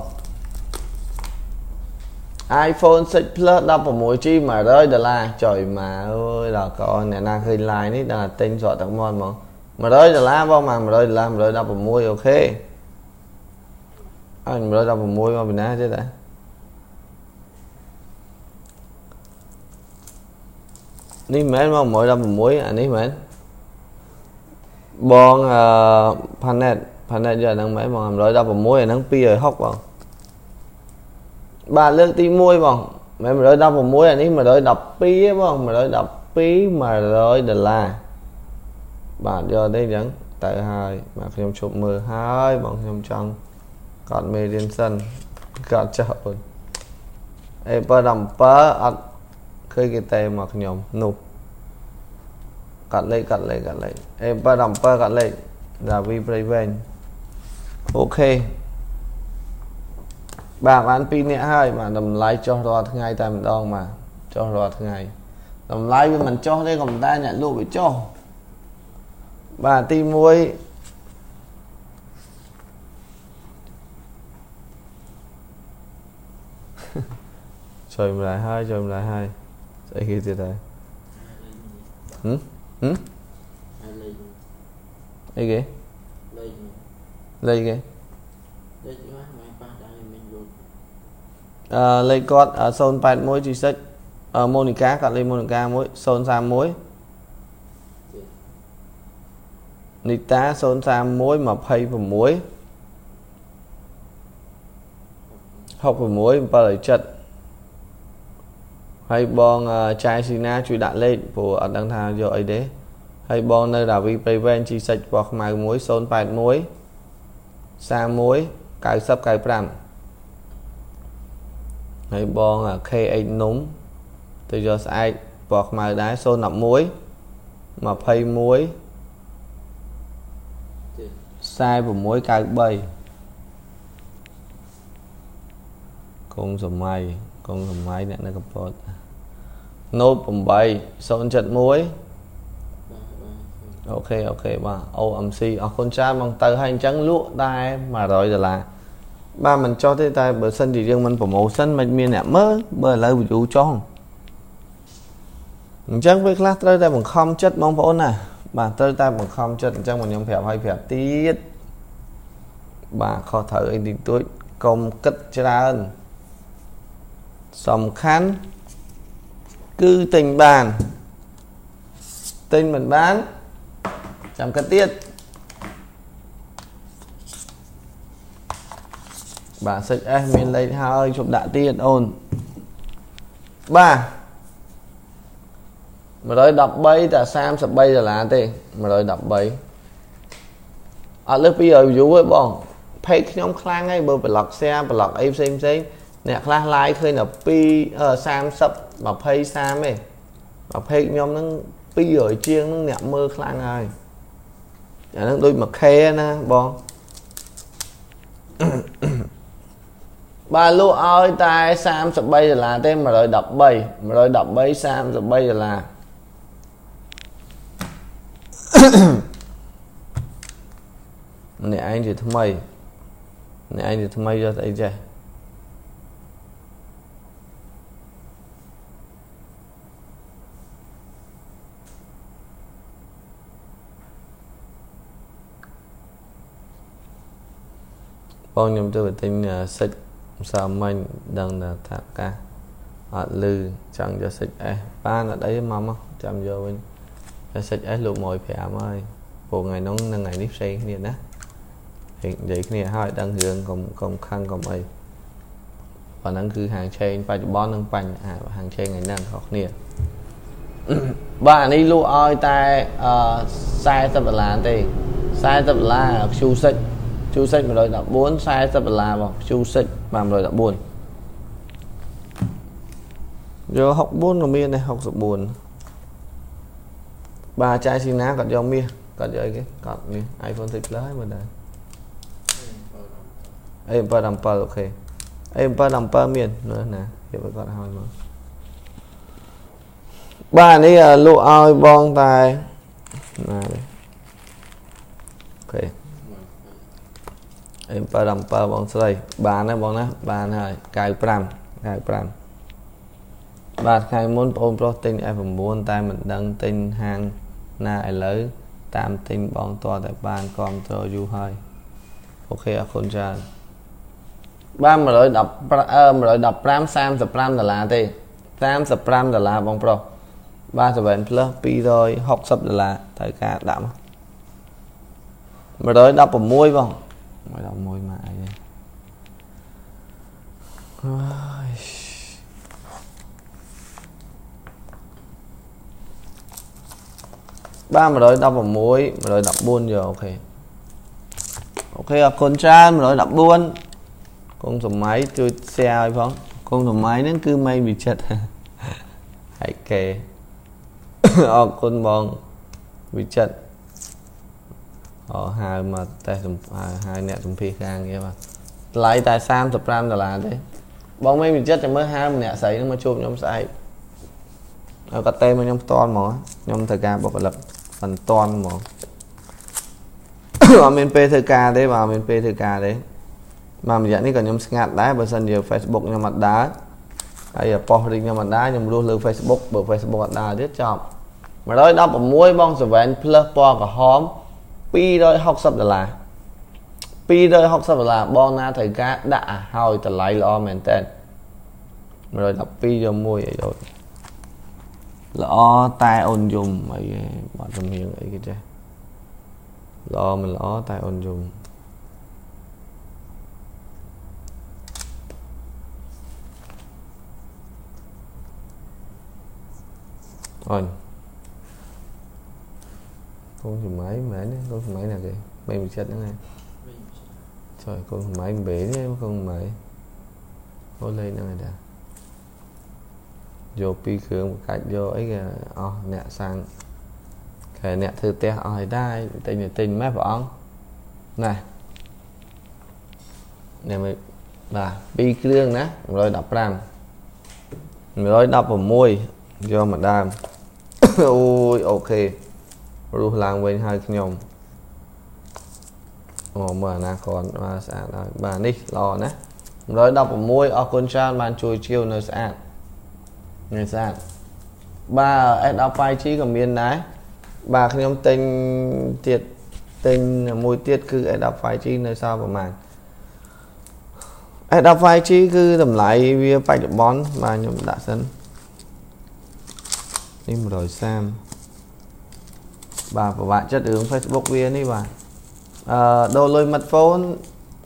iPhone 6 Plus 16G 100ដុល្លារចុយម៉ាអើយដល់កូនអ្នកណាឃើញ line នេះដល់តែទិញស្រកទឹកមាត់ហ្មង100ដុល្លារបងមក100ដុល្លារ116អូខេអើ116មកពីណាទេតានេះមែនមក116អានេះមែនបងអឺផាណេត ផាណេតយកអាហ្នឹងមែនបង116អាហ្នឹង260បងបាទលើកទី1បងមែន116អានេះ112បង112 100ដុល្លារបាទយកទេអញ្ចឹងទៅហើយបាទខ្ញុំជប់មើលហើយបងខ្ញុំចង់កត់មេរៀនសិនកត់ចាស់អូន Apple 17អត់ឃើញគេតែមកខ្ញុំនោះកាត់លេខកាត់លេខកាត់លេខ Apple 17កាត់លេខដាវីព្រៃវែង អូខេបាទបាន2នាក់ហើយបាទតម្លៃចុះរាល់ថ្ងៃតែម្ដងបាទចុះរាល់ថ្ងៃតម្លៃវាមិនចុះទេក៏ប៉ុន្តែអ្នកលក់វាចុះបាទទី1ជួយម្ល៉េះហើយជួយម្ល៉េះហើយស្អីគេទៀតហើយហឹមហឹមអីគេ លេខគេលេខគាត់មិនប៉ះដែរមិនយល់អឺលេខគាត់081 G6 ម៉ូនីកាគាត់លេខម៉ូនីកាមួយ031នីតា031 26 66 7ហើយបងចាយស៊ីណាជួយដាក់លេខព្រោះអត់ដឹងថាយកអីទេហើយបងនៅដាវីព្រៃវែងជីសិចពណ៌ខ្មៅមួយ081 31 90 95ហើយបង KX នំទៅយកស្អែកពណ៌ខ្មៅដែរ011 21 4693កងសម័យកងសម័យអ្នកនៅកំពត Note 8 071 អូខេអូខេបាទ OMC អរគុណច្រើនមកទៅហើយអញ្ចឹងលក់តែ100ដុល្លារបាទមិនចុះទេតែបើសិនជាយើងមិនប្រម៉ូសិនមិនមានអ្នកមើលបើឥឡូវ view ចុះអញ្ចឹងពេលខ្លះត្រូវតែបង្ខំចិត្តបងប្អូនណាបាទត្រូវតែបង្ខំចិត្តអញ្ចឹងមកខ្ញុំប្រាប់ឲ្យប្រាប់ទៀតបាទខុសត្រូវអីតិចតួចកុំគិតច្រើនសំខាន់គឺទិញបានទិញមិនបាន ចាំគិតទៀតបាទ 6S មានលេខហើយជប់ដាក់ទៀតអូនបាទ113តែ33ដុល្លារទេ113អត់លើសពី100 view ទេបង page ខ្ញុំខ្លាំងហើយបើ block share block អីផ្សេងផ្សេងអ្នកខ្លះ like ឃើញតែ2 30 20 30ទេបើ page ខ្ញុំហ្នឹង200ជាងហ្នឹងអ្នកមើលខ្លាំងហើយ អាហ្នឹងដូច 1k ណាបងបាទលក់ឲ្យតែ33ដុល្លារទេ113 113 33ដុល្លារម្នាក់ឯងជាថ្មីម្នាក់ឯងជាថ្មីយកស្អីចេះ បងខ្ញុំទៅទិញសិចសាមិញដឹងថាកាសអត់លឺចង់យកសិចអេសបានអត់អីមកមកចាំយកវិញតែសិចអេសលោក105ហើយព្រោះថ្ងៃនោះនិងថ្ងៃនេះផ្សេងគ្នាណានិយាយគ្នាហើយដឹងរឿងកុំកុំខឹងកុំអីប៉ុណ្ណឹងគឺហាងឆេងបច្ចុប្បន្ននិងបញ្ហាហាងឆេងថ្ងៃហ្នឹងខុសគ្នាបាទអានេះលក់ឲ្យតែ40ដុល្លារទេ40ដុល្លារ Q6 Q6 114 40ដុល្លារបង Q6 បាទ114យក64ក៏មានដែរ64បាទចាយស៊ីណាគាត់យកមាសគាត់យកអីគេគាត់មាស iPhone 6 Plus ហើយមើលដែរអេ7 7អូខេអេ7 7មានមើលណាគេបើគាត់ឲ្យមកបាទនេះលក់ឲ្យបងតែណាទេអូខេ អេ7 7បងស្រី បានហើយបងណាបានហើយ95 95បាទថ្ងៃមុនបងប្រុសទិញ F9 តែមិនដឹងទិញហាងណាឥឡូវតាមទិញបងតតែបានគ្រប់គ្រងយូរហើយអូខេអរគុណច្រើនបាន115 115 35ដុល្លារទេ35ដុល្លារបងប្រុសបាទ7 plus 260ដុល្លារត្រូវការដាក់មក116បង 116មកអីទេអើយបាទ116 114យក OK OK អរគុណច្រើន114គង់សម័យជួយ share ឲ្យផងគង់សម័យហ្នឹងគឺមេវិចិត្រហើយកេ អរគុណបងវិចិត្រអហៅមកតេស្តហៅអ្នកសម្ភារការងារបាទថ្លៃតែ35ដុល្លារទេបងមេវិចិត្រចាំមើលហៅម្នាក់ស្រីហ្នឹងមកជួបខ្ញុំស្អែកហើយគាត់តេមកខ្ញុំផ្ទាល់ហ្មងខ្ញុំត្រូវការបុគ្គលិកមិនតាន់ហ្មងអត់មានពេលធ្វើការទេបាទអត់មានពេលធ្វើការទេបាទរយៈនេះក៏ខ្ញុំស្ងាត់ដែរបើសិនជា Facebook ខ្ញុំអត់ដើរហើយប៉ុស្តិ៍រីខ្ញុំអត់ដើរខ្ញុំរស់លើ Facebook បើ Facebook អត់ដើរទៀតចប់116បង7 plus ពណ៌ក្រហម 260ដុល្លារ260ដុល្លារបងណាត្រូវការដាក់ឲ្យហើយតម្លៃល្អមែនតើ112យកមួយអីដូចល្អតែអូនយំអីបាត់ជំនៀងអីគេចេះល្អមិនល្អតែអូនយំអូន កូនសម័យមែនទេកូនសម័យណាគេមេវិចិត្រហ្នឹងឯង trời កូនសម័យមិនបេទេកូនសម័យអូលេងហ្នឹងឯងតាយកពីគ្រឿងកាច់យកអីគេអស់អ្នកសាំងខែអ្នកធ្វើផ្ទះអស់ឲ្យដែរទិញទិញម៉េះព្រះអង្គណានេះមើលបាទពីរគ្រឿងណា115 116យកមកដើមអូយអូខេ រស់ឡើងវិញហើយខ្ញុំអូមើលអនាគតបាទស្អាតហើយបាទនេះល្អណា116អរគុណច្រើនបានជួយជាវនៅស្អាតនៅស្អាតបាទ S15G ក៏មានដែរបាទខ្ញុំទិញទៀតទិញមួយទៀតគឺ S15G នៅសល់ប្រហែល S15G គឺតម្លៃវាបច្ចុប្បន្នបាទខ្ញុំដាក់សិននេះ130 បាទពិបាកចិត្តរឿង Facebook វានេះបាទអឺដូរលុយ smartphone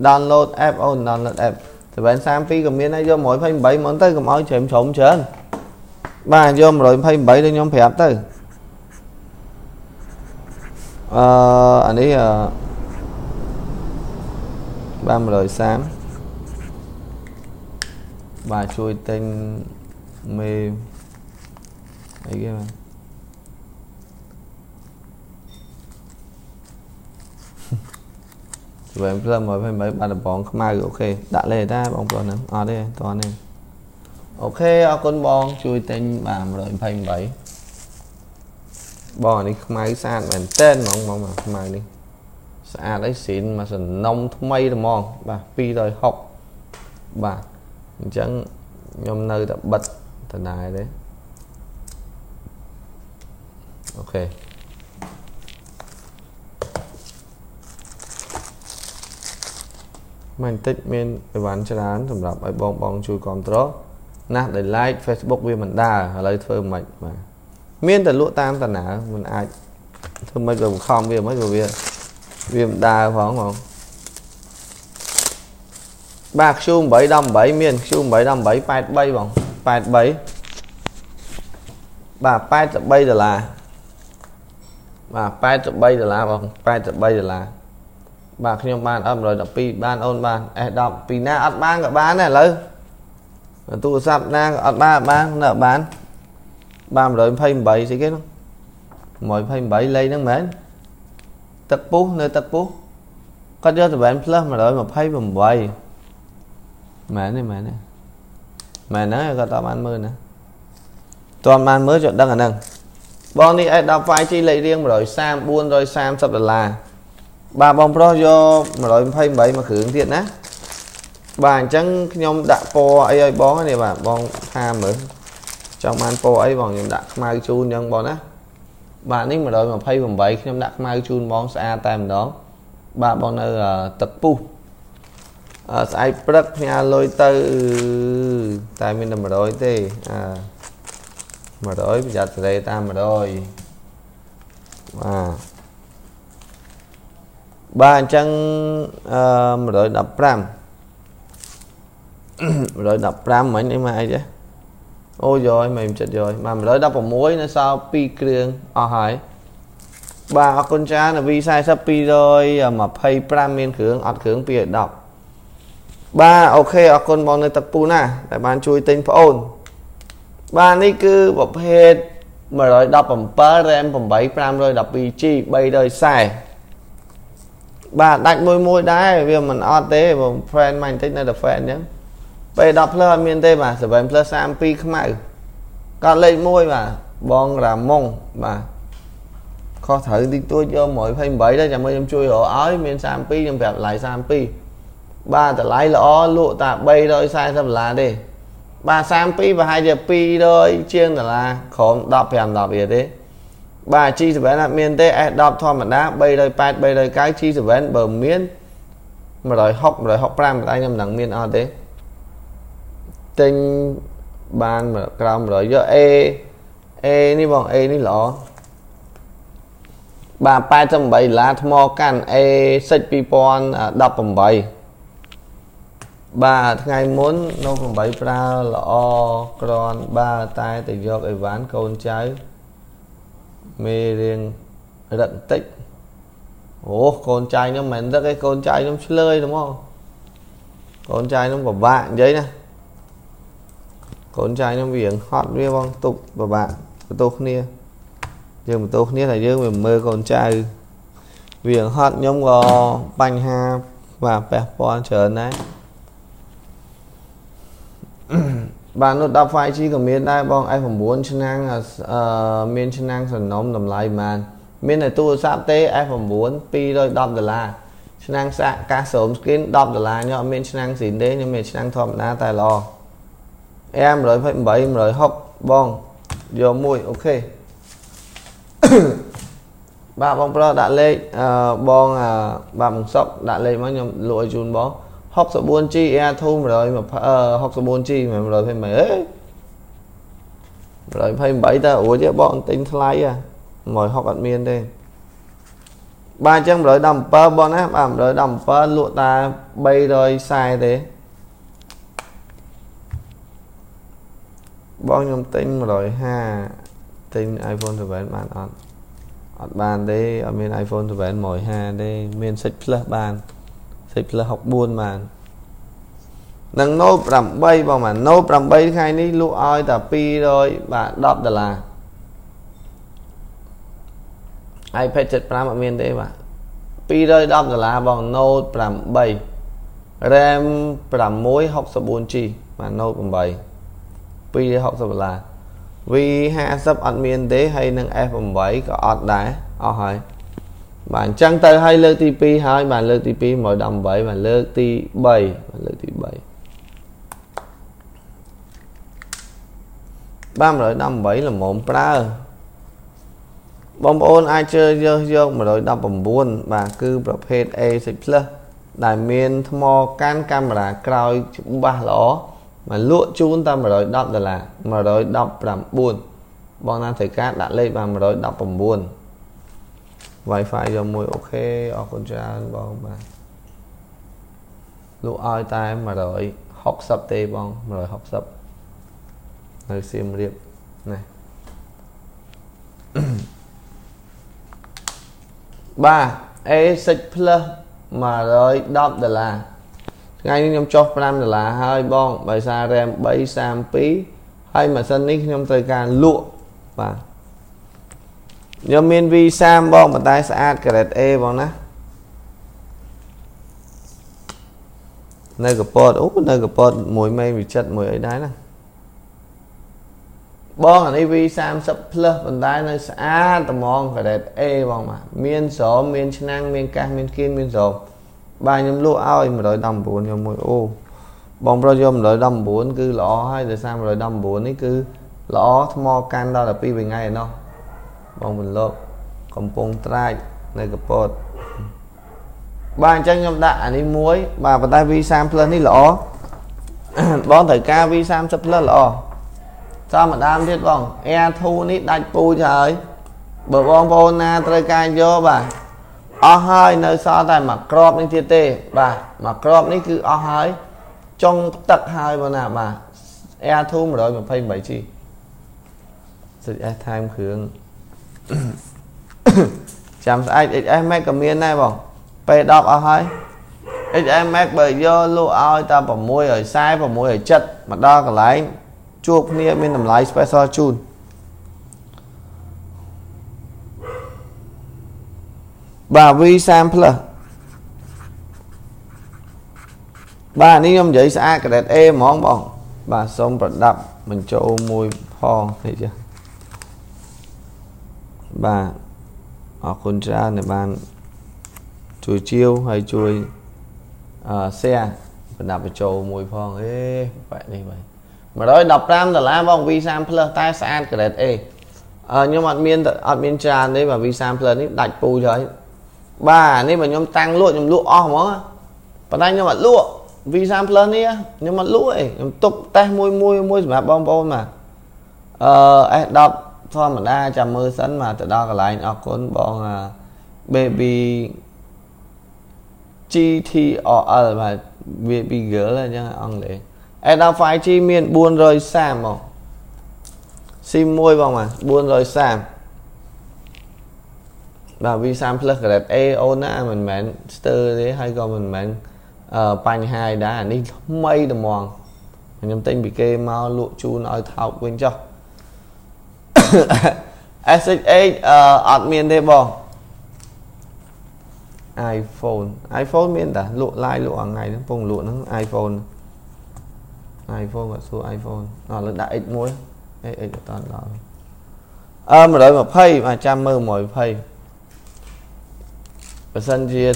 download app អូន download app 732ក៏មានដែរយក128មកទៅកុំឲ្យច្រេមច្រំច្រើនបាទយក128ទៅខ្ញុំប្រាប់ទៅអឺអានេះអឺបាទ130បាទជួយទិញមេអីគេបាទ វែងផ្លឹមមកវិញបាត់ដំបងខ្មៅអូខេដាក់លេតាបងប្អូនហ្នឹងអត់ទេតោះនេះអូខេអរគុណបងជួយទិញបាទ128បងនេះខ្មៅស្អាតមែនតើហ្មងបងខ្មៅនេះស្អាតអីស៊ីនមកសំណុំថ្មីហ្មងបាទ260បាទអញ្ចឹងខ្ញុំនៅតែបិទដដែលទេអូខេ មិនតិចមានអីវ៉ាន់ច្រើនសម្រាប់ឲ្យបងបងជួយគ្រប់គ្រងណាស់ដែល like Facebook វាមិនដើរឥឡូវធ្វើមិនបាទមានតែលក់តាមតាណាមិនអាចធ្វើមិនវាបង្ខំវាមិនវាវាមិនដើរផងបងបាទ Q818 មាន Q818 83បង83បាទ83ដុល្លារបាទ83ដុល្លារបង83ដុល្លារ បាទខ្ញុំបានអត់112 បានអូនបាន S10 ពីណាអត់បានក៏បានដែរឥឡូវទូរស័ព្ទណាក៏អត់បានបាននៅបានបាន128ស្អីគេនោះ128លេខហ្នឹងមែនទឹកពុះនៅទឹកពុះគាត់យកទៅបាន plus 128មែនទេមែនទេមែនហ្នឹងគាត់តបានមើលណាតន់បានមើលចុះដឹងអាហ្នឹងបងនេះ S10 5G លេខរៀង130 430ដុល្លារ បាទបងប្រុសយក128មកគ្រឿងទៀតណាបាទអញ្ចឹងខ្ញុំដាក់ពណ៌អីឲ្យបងនេះបាទបងថាមើលចង់បានពណ៌អីបងខ្ញុំដាក់ខ្មៅជូនអញ្ចឹងបងណាបាទនេះ128ខ្ញុំដាក់ខ្មៅជូនបងស្អាតតែម្ដងបាទបងនៅទឹកពុះស្អែកព្រឹកផ្ញើលុយទៅតែមានតែ100ទេអា100ប្រយ័ត្នសេរីតាម100បាទ បាទអញ្ចឹងអឺ115 115មិញអីមកអីទេអូយកឲ្យមិនចិត្តយកឲ្យបាទ116នៅសល់2គ្រឿងអស់ហើយបាទអរគុណចាន V40 225មានគ្រឿងអត់គ្រឿង210បាទអូខេអរគុណបងនៅទឹកពូណាតែបានជួយទិញប្អូនបាទនេះគឺប្រភេទ117 RAM 8 512G 340 បាទដាច់មួយមួយដែរវាមិនអត់ទេបង friend មកបន្តិចនៅតែ friend អញ្ចឹងពេល10 plus អត់មានទេបាទ7 plus 32ខ្មៅកាត់លេខ1បាទបងរ៉ាម៉ុងបាទខុសត្រូវតិចតួចយក128ដែរចាំមើលខ្ញុំជួយរកឲ្យមាន32ខ្ញុំប្រាប់តម្លៃ32បាទតម្លៃល្អលក់តា340ដុល្លារទេបាទ32ប្រហែលជា200ជាងដុល្លារក្រោម15 10វាទេ បាទ G7 អត់មានទេ S10 ធម្មតា308 309 G7 បើមាន160 165តែខ្ញុំមិនដឹងមានអត់ទេទិញបានក្រោម100យក A A នេះបង A នេះល្អបាទ88ដុល្លារថ្មកាន់ A សិច2018បាទថ្ងៃមុននៅ8ប្រើល្អក្រនបើតែទៅយកអីវ៉ាន់កូនចៅ មេរៀងរឹកបន្តិចអូកូនចៅខ្ញុំមិនរឹកទេកូនចៅខ្ញុំឆ្លើយទៅមកកូនចៅខ្ញុំពិបាកនិយាយណាកូនចៅខ្ញុំវារៀងហត់វាបងទុកពិបាកបន្ទោសគ្នាយើងបន្ទោសគ្នាតែយើងវាមើលកូនចៅវារៀងហត់ខ្ញុំក៏បញ្ហាបាទប៉ះពាល់ច្រើនដែរ បាទ Note 10 5G ក៏មានដែរបង F9 ឆ្នាំងអឺមានឆ្នាំងសំណុំតម្លៃប៉ុន្មានមានតែទូរស័ព្ទទេ F9 210ដុល្លារឆ្នាំងសាកកាសស្រោម skin 10ដុល្លារខ្ញុំអត់មានឆ្នាំងស៊ីនទេខ្ញុំមានឆ្នាំងធម្មតាតែល្អ Air 128 160បងយកមួយអូខេបាទបងប្រុសដាក់លេខអឺបងបាទបងសុកដាក់លេខមកខ្ញុំលក់ឲ្យជូនបង 64G Air 2 164G មិន128អេ128តើរួចទេបងទិញថ្លៃហ่ะ160អត់មានទេបាទអញ្ចឹង117បងណាបាទ117លក់តែ340ទេបងខ្ញុំទិញ150ទិញ iPhone 7បានអត់អត់បានទេអត់មាន iPhone 7 150ទេមាន 6 Plus បាន សេចក្ដី64បាននឹង Note 8បងបាទ Note 8ថ្ងៃនេះលក់ឲ្យតែ200បាទ10ដុល្លារ iPad 75អត់មានទេបាទ210ដុល្លារបង Note 8 RAM 664G បាទ Note 8 260ដុល្លារ V50 អត់មានទេហើយនឹង F8 ក៏អត់ដែរអស់ហើយ បាទអញ្ចឹងទៅឲ្យលើកទី2ហើយបាទលើកទី2 118បាទលើកទី3បាទលើកទី3បាទ118ល្មមប្រើបងប្អូនអាចជើយកយក119បាទគឺប្រភេទ A6 Plus ដែលមានថ្មកាន់កាមេរ៉ាក្រោយច្បាស់ល្អមកលក់ជូនតែ110ដុល្លារ119បងណាត្រូវការដាក់លេខបាន119 Wi-Fi យកមួយអូខេអរគុណច្រើនបងបាទលក់ឲ្យតែ160ទេបង160នៅសៀមរាបណាបាទ A6 Plus 110ដុល្លារថ្ងៃនេះខ្ញុំចុះ5ដុល្លារហើយបងបើសារ RAM 332ហើយម៉ាស៊ីននេះខ្ញុំត្រូវការលក់បាទ ខ្ញុំមាន V30 បងប៉ុន្តែស្អាត grade A បងណានៅកពតអូនៅកពតមួយមេវិចិត្រមួយអីដែរណាបងអានេះ V30 plus ប៉ុន្តែនៅស្អាតត្មង grade A បងបាទមានស្រោមមានឆ្នាំងមានកាសមានគៀនមានស្រោមបាទខ្ញុំលក់ឲ្យ119ខ្ញុំមួយអូបងប្រុសយក119គឺល្អហើយដោយសារ119នេះគឺល្អថ្មកាន់ដល់12ថ្ងៃឯណោះ បងពន្លកកំពង់ត្រាចនៅកពតបាទអញ្ចឹងខ្ញុំដាក់អានេះមួយបាទប៉ុន្តែ V30 Plus នេះល្អបងត្រូវការ V30 Plus ល្អចាំម្ដងទៀតបង Air2 នេះដាច់ពូជហើយបើបងប្អូនណាត្រូវការយកបាទអស់ហើយនៅសល់តែមួយក្របនេះទៀតទេ បាទមួយក្របនេះគឺអស់ហើយចុងទឹកហើយបងណាបាទ Air2 128G សិច S time គ្រឿង ចាំស្អែក XS Max ក៏មានដែរបង P10 អស់ហើយ XS Max បើយកលក់ឲ្យតែ640 670មកដល់កន្លែងជួបគ្នាមានតម្លៃ special ជូនបាទ V30 Plus បាទនេះខ្ញុំនិយាយស្អាត grade A ហ្មងបងបាទសូមប្រដាប់បញ្ចូលមួយផងនេះចា បាទអរគុណច្រើនដែលបានជួយជាវហើយជួយអឺ share បណ្ដាបញ្ចូលមួយផងអេបែបនេះបាទ115ដុល្លារបង V30 Plus តែស្អាត grade A អឺខ្ញុំអត់មានអត់មានច្រើនទេបាទ V30 Plus នេះដាច់ពូជហើយបាទនេះបើខ្ញុំតាំងលក់ខ្ញុំលក់អស់ហ្មងប៉ុន្តែខ្ញុំអត់លក់ V30 Plus នេះខ្ញុំអត់លក់ទេខ្ញុំទុកតេស្តមួយមួយមួយសម្រាប់បងប្អូនបាទអឺ S10 ធម្មតាចាំមើលសិនមកទៅដល់កន្លែងអរគុណបង baby GTRL បាទ baby girl អញ្ចឹងអង់គ្លេស Adult 5G មាន430មកស៊ីមមួយបងបាទ430បាទ V30 Plus grade A អូនណាមិនមែនស្ទើរទេហើយក៏មិនមែនបញ្ហាអីដែរអានេះថ្មីត្មងខ្ញុំទិញពីគេមកលក់ជូនឲ្យថោកវិញចុះ SH8 អឺអត់មានទេបង iPhone iPhone មានតាលក់ live លក់ថ្ងៃហ្នឹងពងលក់ហ្នឹង iPhone iPhone គាត់សួរ iPhone អត់លើដាក់ X1 អេ X អត់ដល់អឺ120បាទចាំមើល120បើសិនជា7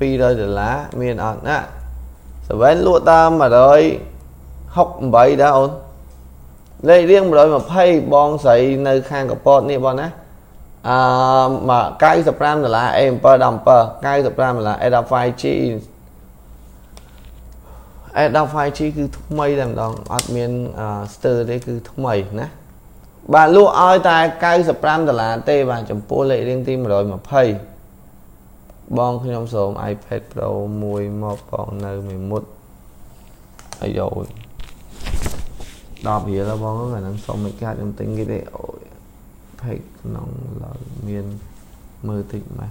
200ដុល្លារមានអត់ណា7លក់តាម168ដែរអូន លេខរៀង120បងស្រីនៅខាងកពតនេះបងណាអឺមក95ដុល្លារ A7 17 95ដុល្លារ A15G A15G គឺថ្មីតែម្ដងអត់មានស្ទើរទេគឺថ្មីណាបាទលក់ឲ្យតែ95ដុល្លារទេបាទចំពោះលេខរៀងទី120បងខ្ញុំសូម iPad Pro មួយមកបងនៅមួយមុតអាយ៉ូ 10រៀលបងអាហ្នឹងសុំមិនកាត់ខ្ញុំទិញគេទេអូយផេកក្នុងឡើយមានមើលតិចម៉េះ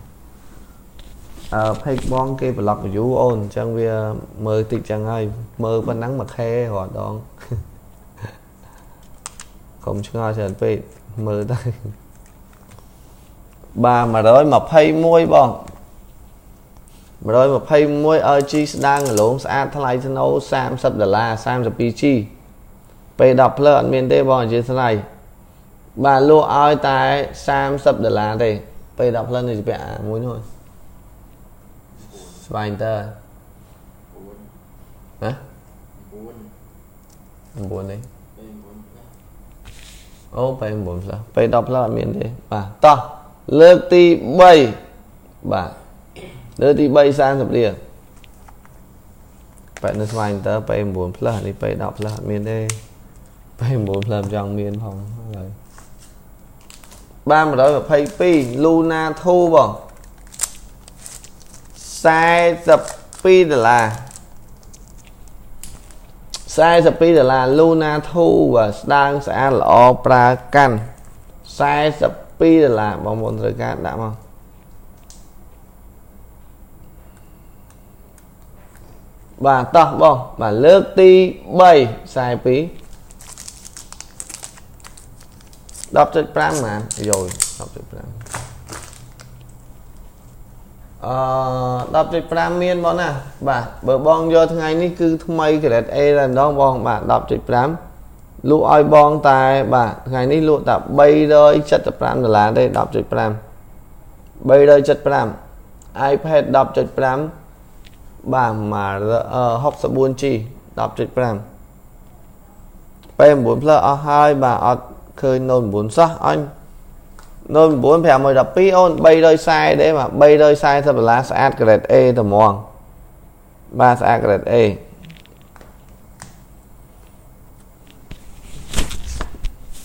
អឺ page បងគេ block view អូនអញ្ចឹងវាមើលតិចចឹងហើយមើលប៉ុណ្ណឹងមួយខែរាល់ដងកុំឆ្ងល់ច្រើនពេកមើលទៅបាទ121បង121 LG ស្ដាងគីឡូស្អាតថ្លៃស្នូ30ដុល្លារ 32G ពេល10 Plus អត់មានទេបងអធិស្ឋានបាទលក់ឲ្យតែ30ដុល្លារទេពេល10 Plus នេះជាពាក់អាមួយនោះស្វែងតើហ៎9 9នេះអូពេល9 plus ពេល10 plus អត់មានទេបាទតោះលើកទី3បាទលើកទី3 30រៀលបែរនៅស្វែងតើពេល9 plus នេះពេល10 plus អត់មានទេ ពេល9 plus ចង់មានផងហើយបាន122 Luna 2បង42ដុល្លារ42ដុល្លារ Luna 2បាទស្ដាងស្អាតល្អប្រើកាន់42ដុល្លារបងប្អូនត្រូវការដាក់មកបាទតោះបងបាទលើកទី3 42 10.5ហ្មងយោ10.5អឺ10.5មានបងណាបាទបើបងយកថ្ងៃនេះគឺថ្មី grade A តែម្ដងបងបាទ10.5លក់ឲ្យបងតែបាទថ្ងៃនេះលក់តែ375ដុល្លារទេ10.5 375 iPad 10.5បាទមក 64G 10.5 P9 Plus អស់ហើយបាទអត់ ឃើញ Note 9សោះអញ09 512អូន340ទេបាទ340ដុល្លារស្អាត grade A ត្មងបាទស្អាត grade A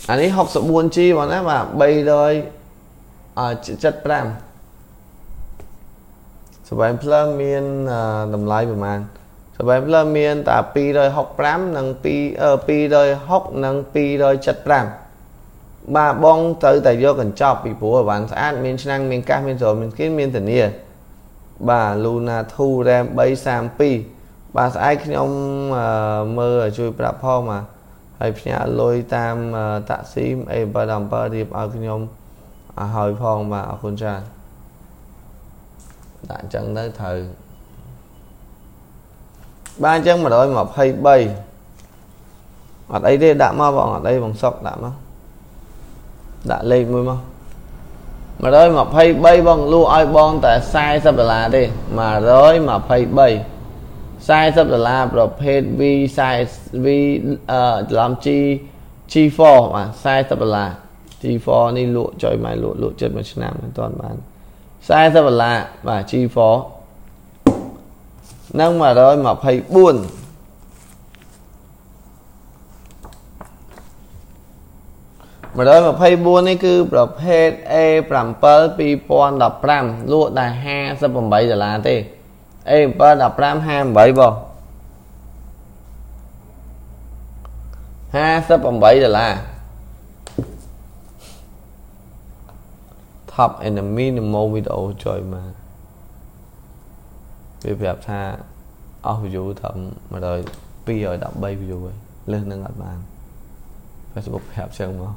អានេះ 64G បងណាបាទ375សបែងផ្លើមានតម្លៃប្រហែលសបែងផ្លើមានតែ265និង2 260និង275 បាទបងត្រូវតែយកកញ្ចប់ពីព្រោះអីវ៉ាន់ស្អាតមានឆ្នាំងមានកាសមានស្រោមានស្គីនមានធានាបាទ Luna 2 RAM 332បាទស្អែកខ្ញុំមើលជួយប្រាប់ផងបាទហើយផ្ញើលុយតាមតាក់ស៊ីអីបើដល់7រៀបឲ្យខ្ញុំឲ្យហើយផងបាទអរគុណច្រើនដាក់អញ្ចឹងទៅត្រូវបាទអញ្ចឹង123អត់អីទេដាក់មកបងអត់អីបងសុកដាក់មក ដាក់លេខមួយមក123បងលក់ឲ្យបងតែ40ដុល្លារទេ123 40ដុល្លារប្រភេទ V size V អឺច្រឡំ G G4 បាទ40ដុល្លារ G4 នេះលក់ចុយម៉ែលក់លក់ចិត្តមួយឆ្នាំមិនទាន់បាន40ដុល្លារបាទ G4 និង124 124នេះគឺប្រភេទ A7 2015លក់តែ58ដុល្លារទេ A7 15 58បង58ដុល្លារ top enemy នៅម៉ូវីដេអូចុយមកវាប្រាប់ថាអស់ view ត្រឹម100 213 view ហើយលើសនឹងអត់បាន Facebook ប្រាប់ចឹងមក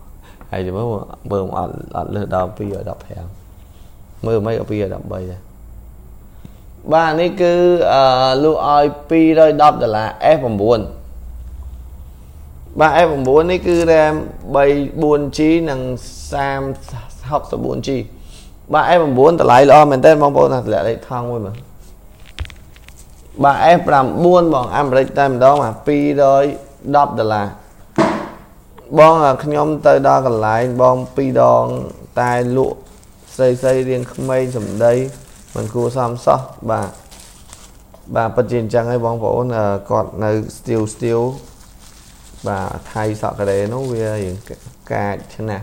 ហើយមើលមើលអត់អត់លើសដល់215មើលមិនក៏213ដែរបាទនេះគឺអឺលក់ឲ្យ210ដុល្លារ F9 បាទ F9 នេះគឺ RAM 34G និង 64G បាទ F9 តម្លៃល្អមែនតើបងប្អូនណាតម្លាក់លេខថងមួយមើលបាទ F9 បងអាមេរិកតែម្ដងបាទ210ដុល្លារ បងខ្ញុំទៅដល់កន្លែងបងពីរដងតែលក់ស្រីស្រីរៀងក្មេងសំដីមិនគួរសមសោះបាទបាទពិតជាអញ្ចឹងហើយបងប្អូនគាត់នៅ still still បាទថៃសក់កូរ៉េនោះវារៀងកាចឆ្នះ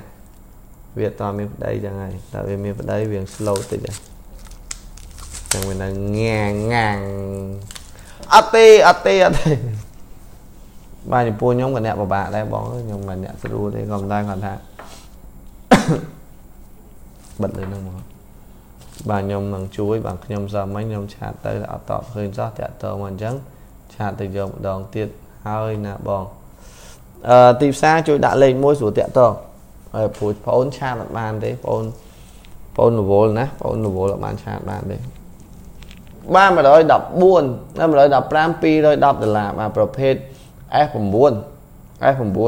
វាអត់មានប្តីចឹងហើយតែវាមានប្តីវា slow តិចហើយចឹងវានៅងាងងាងអត់ទេអត់ទេអត់ទេ បាទចំពោះខ្ញុំក៏អ្នកពិបាកដែរបងខ្ញុំមិនអ្នកស្រួលទេក៏មិនដែរគាត់ថាបិទលើនឹងមកបាទខ្ញុំនឹងជួយបាទខ្ញុំសមិញខ្ញុំឆាតទៅអត់តបឃើញសោះតាក់តមកអញ្ចឹងឆាតទៅយកម្ដងទៀតហើយណាបងអឺទីផ្សារជួយដាក់លេខមួយស្រួលតាក់តហើយព្រោះបងអូនឆាតអត់បានទេបងអូនបងអូនរវល់ណាបងអូនរវល់អត់បានឆាតបានទេបាន114ដល់115 210ដុល្លារបាទប្រភេទ F9 F9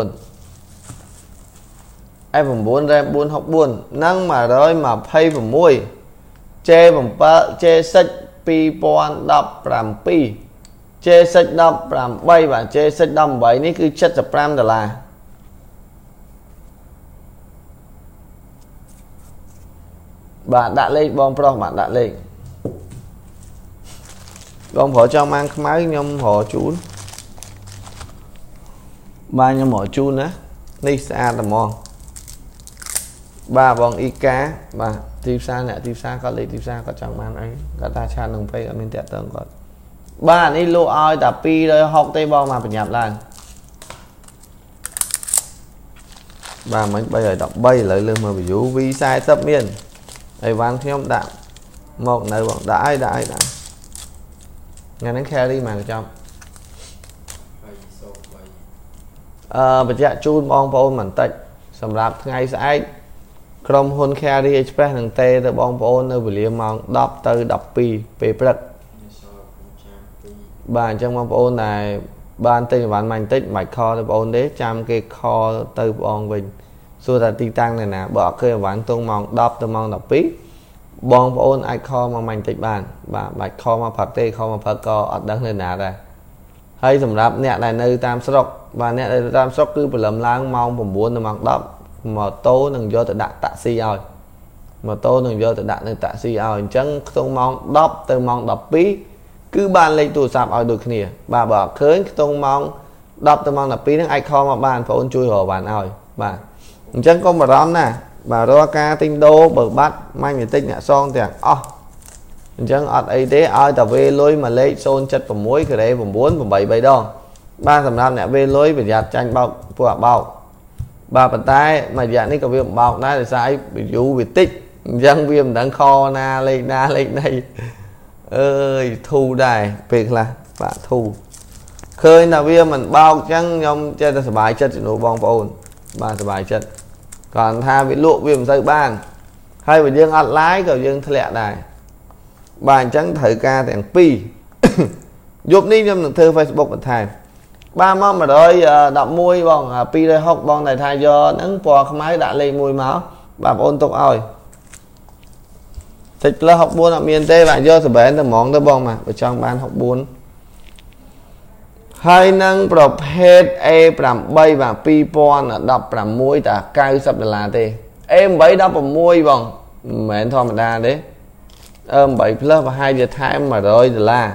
F9 RAM 464និង126 J7 J6 2017 J6 18បាទ J6 18នេះគឺ75ដុល្លារបាទដាក់លេខបងប្រុសបាទដាក់លេខបងប្រុសចង់បានខ្មៅខ្ញុំរកជូន បាទខ្ញុំរកជូនណានេះស្អាតតែហ្មងបាទបងអ៊ីកាបាទទីផ្សារអ្នកទីផ្សារគាត់លេខទីផ្សារគាត់ចង់បានអីគាត់ថាឆាននឹងពេកអត់មានតាក់ទងគាត់បាទនេះលក់ឲ្យតែ260ទេបងមកប្រញាប់ឡើងបាទមិញ313ឥឡូវលើសមើល view V40 មានអីវ៉ាន់ខ្ញុំដាក់មកនៅបងដាក់ឲ្យដាក់ឲ្យដាក់ថ្ងៃហ្នឹង carry មកកញ្ចប់អឺ បញ្ជាក់ជូនបងប្អូនបន្តិចសម្រាប់ថ្ងៃស្អែកក្រុមហ៊ុន Carry Express នឹងទេទៅបងប្អូននៅវេលាម៉ោង10ទៅ12ពេលព្រឹកបាទអញ្ចឹងបងប្អូនដែលបានទិញអីវ៉ាន់មកបន្តិចមិនបាច់ខលទៅបងប្អូនទេចាំគេខលទៅបងវិញសួរថាទីតាំងនៅណាបើអត់ឃើញអីវ៉ាន់ទងម៉ោង10ទៅម៉ោង12បងប្អូនអាចខលមកមិនបន្តិចបាន បាទបាច់ខលមកផឹកទេខលមកផឹកក៏អត់ដឹងនៅណាដែរ ហើយសម្រាប់អ្នកដែលនៅតាមស្រុកបាទអ្នកដែលតាមស្រុកគឺព្រលឹមឡើងម៉ោង9ទៅម៉ោង10ម៉ូតូនឹងយកទៅដាក់តាក់ស៊ីឲ្យម៉ូតូនឹងយកទៅដាក់នៅតាក់ស៊ីឲ្យអញ្ចឹងខ្ទង់ម៉ោង10ទៅម៉ោង12គឺបានលេខទូរស័ព្ទឲ្យដូចគ្នា បាទបើអត់ឃើញខ្ទង់ម៉ោង10ទៅម៉ោង12ហ្នឹងអាចខលមកបានបងអូនជួយរកបានឲ្យបាទអញ្ចឹងកុំបារម្ភណាបាទរាល់ការទិញដូរបើបាត់ម៉ាញ់តិចអ្នកសងទាំងអស់ អញ្ចឹងអត់អីទេឲ្យតែវេលុយមកលេខ076ការ៉េ9 8 3ដងបាទសម្រាប់អ្នកវេលុយប្រយ័ត្នចាញ់បោកពួកអាបោកបាទប៉ុន្តែមួយរយៈនេះក៏វាបោកដែរដោយសារអីយូរវាតិចអញ្ចឹងវាមិនដឹងខណាលេខណាលេខណីអើយធូរដែរពេលខ្លះបាទធូរឃើញថាវាមិនបោកអញ្ចឹងខ្ញុំចេះតែសុបាយចិត្តជំនួសបងប្អូនបាទសុបាយចិត្តគាត់ថាវាលក់វាមិនសូវបានហើយបើយើងអត់ឡាយក៏យើងធ្លាក់ដែរ បាទអញ្ចឹងត្រូវការទាំងពីរយប់នេះខ្ញុំនឹងធ្វើ Facebook បន្ថែមបាទមក111បង260បងតែថាយកហ្នឹងពណ៌ខ្មៅដាក់លេខ1មកបាទបងអូនទុកឲ្យតិចផ្លឹស64អត់មានទេបាទយកសបែនទៅហ្មងទៅបងបាទបើចង់បាន64ហើយនឹងប្រភេទ A8 បាទ2016តា90ដុល្លារទេ A8 16បងមិនមែនធម្មតាទេអឺ 8 plus ប្រហែលជាថែម100ដុល្លារ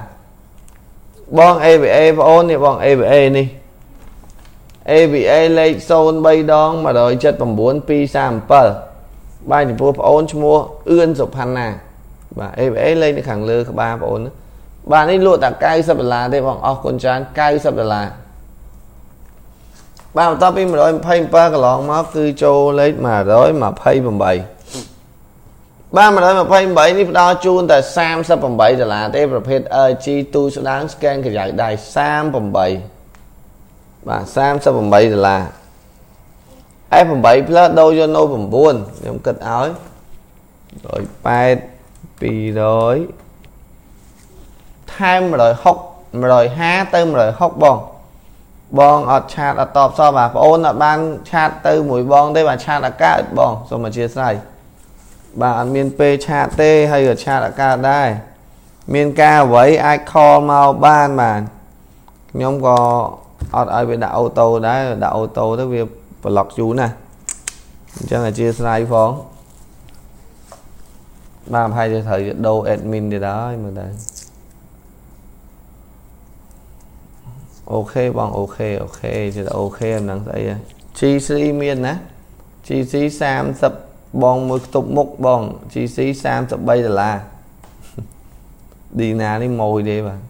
បង AVA បងអូននេះបង AVA នេះ AVA លេខ03ដង179 237បាទចំពោះបងអូនឈ្មោះអឿនសុផាន់ណាបាទ AVA លេខនៅខាងលើក្បាលបងអូនបាទនេះលក់តែ90ដុល្លារទេបងអស់គុណច្រើន90ដុល្លារបាទបន្ទាប់ពី127កន្លងមកគឺចូលលេខ128 បាទ128នេះផ្ដល់ជូនតែ38ដុល្លារទេប្រភេទ LG ទូស្ដាង scan ក្រយៅដៃ38បាទ38ដុល្លារ F8 Plus ដូរយកនៅ9ខ្ញុំគិតឲ្យ108 200ថែម160 150ទៅ160បងបងអត់ឆាតអត់តបសោះបាទបងអូនអត់បានឆាតទៅមួយបងទេបាទឆាតអត់កើតបងសូមអធិស្ឋាន បាទអត់មានពេលឆាតទេហើយក៏ឆាតអត់កើតដែរមានការអ្វីអាចខលមកបានបាទខ្ញុំក៏អត់ឲ្យវាដាក់អូតូដែរដាក់អូតូទៅវាប្លុកយូរណាស់អញ្ចឹងអធិស្ឋានផងបាទប្រហែលជាត្រូវដូរ admin ទៀតហើយមើលទៅអូខេបងអូខេអូខេជាអូខេមិនដឹងស្អី GC មានណា GC 30 បងមួយខ្ទប់មុខបង GC 33ដុល្លារឌីណានេះម៉ួយទេបាទ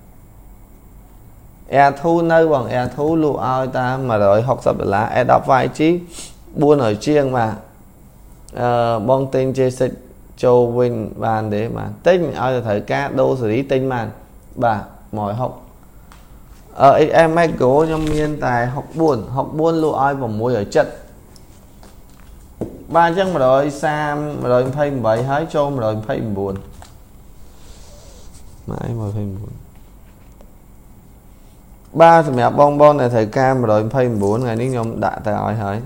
Air2 នៅបង Air2 លក់ឲ្យតាម160ដុល្លារ Air10 5G 400ជាងបាទអឺបងទិញ J6 ចូលវិញបានទេបាទទិញឲ្យទៅត្រូវការដូរសេរីទិញបានបាទ160អឺ XM Max Go ខ្ញុំមានតែ64 64លក់ឲ្យ670 បាទអញ្ចឹង130 128ហើយចូល129ម៉ែ129បាទសម្រាប់បងបងដែលត្រូវការ129ថ្ងៃនេះខ្ញុំដាក់ទៅឲ្យហើយ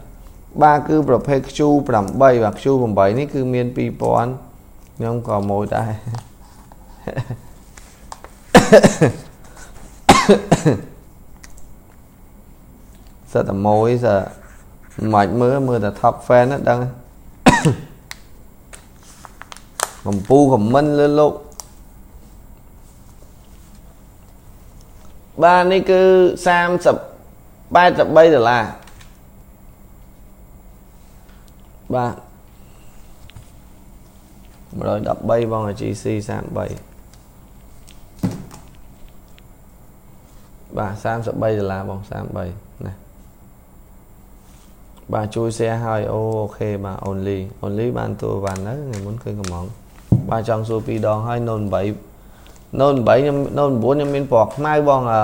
បាទគឺប្រភេទ Q8 បាទ Q8 នេះគឺមាន2000ខ្ញុំក៏មួយដែរសិតតែមួយសិត មិនមើលមើលតែ top fan ហ្នឹងដឹងកំពូខមមិនលើលោកបាទនេះគឺ30 83ដុល្លារបាទ113បង GC 33បាទ33ដុល្លារបង33ណា បាទជួយ share ឲ្យអូអូខេបាទ only only បានតួបានទៅថ្ងៃមុនឃើញកំងបាទចង់សួរពីរដងហើយ Note 8 Note 8ខ្ញុំ Note 9ខ្ញុំមានពណ៌ខ្មៅបងអឺ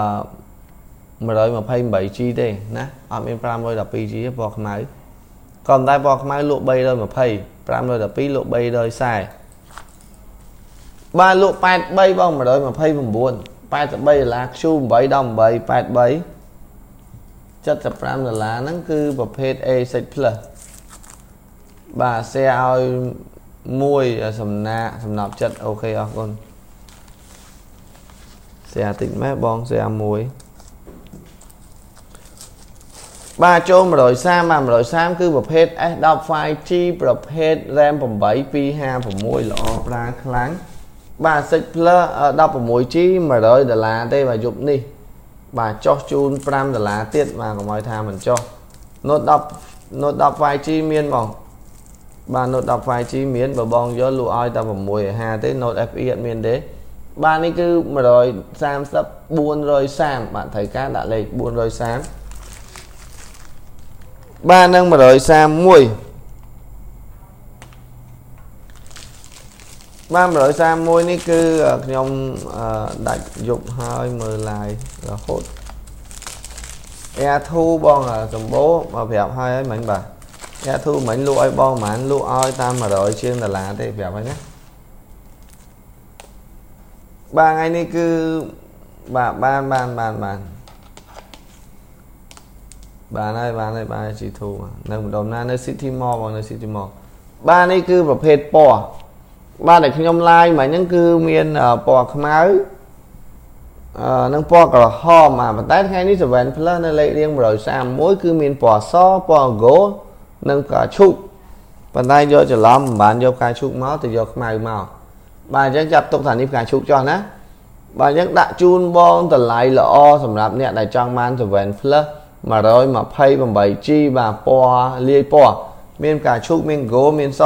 128G ទេណាអត់មាន 512G ទេពណ៌ខ្មៅក៏តែពណ៌ខ្មៅលក់320 512លក់340បាទលក់83បង129 83ដុល្លារ Q8 18 83 75ដុល្លារហ្នឹងគឺប្រភេទ A6 Plus បាទ share ឲ្យមួយសំណាកសំណប់ចិត្តអូខេអរគុណ share តិចម៉េះបង share មួយបាទចូល130បាទ130គឺប្រភេទ S10 5G ប្រភេទ RAM 8 256ល្អប្រើខ្លាំងបាទ 6 Plus 16G 100ដុល្លារទេបាទយប់នេះ បាទចុះជូន5ដុល្លារទៀតបាទកុំឲ្យថាមិនចុះ Note 10 Note 10 5G មានបងបាទ Note 10 5G មានបើបងយកលក់ឲ្យតែ650ទេ Note FE អត់មានទេបាទនេះគឺ130 430បាទត្រូវការដាក់លេខ430បាទនឹង131 បាន131នេះគឺខ្ញុំដាច់យប់ហើយមើល live រហូត Air2 បងសម្បូរមកប្រាប់ហើយហើយមិញបាទ Air2 មិញលក់ឲ្យបងប្រហែលលក់ឲ្យតាម100ជាងដុល្លារទេប្រាប់ហើយណាបាទថ្ងៃនេះគឺបាទបានបានបានបានបានហើយបានហើយបាន G2 នៅម្ដុំណានៅ City Mall បងនៅ City Mall បាទនេះគឺប្រភេទពណ៌ បាទដែលខ្ញុំ live មិញហ្នឹងគឺមានពណ៌ខ្មៅអឺនឹងពណ៌ក្រហមអាប៉ុន្តែថ្ងៃនេះ7 Plus នៅលេខរៀង131គឺមានពណ៌សពណ៌ gold និងផ្កាឈូកប៉ុន្តែយកច្រឡំមិនបានយកផ្កាឈូកមកទៅយកខ្មៅមកបាទអញ្ចឹងចាប់ទុកថានេះផ្កាឈូកចុះណាបាទអញ្ចឹងដាក់ជូនបងតម្លៃល្អសម្រាប់អ្នកដែលចង់បាន7 Plus 128G បាទពណ៌លាយពណ៌មានផ្កាឈូកមាន gold មានស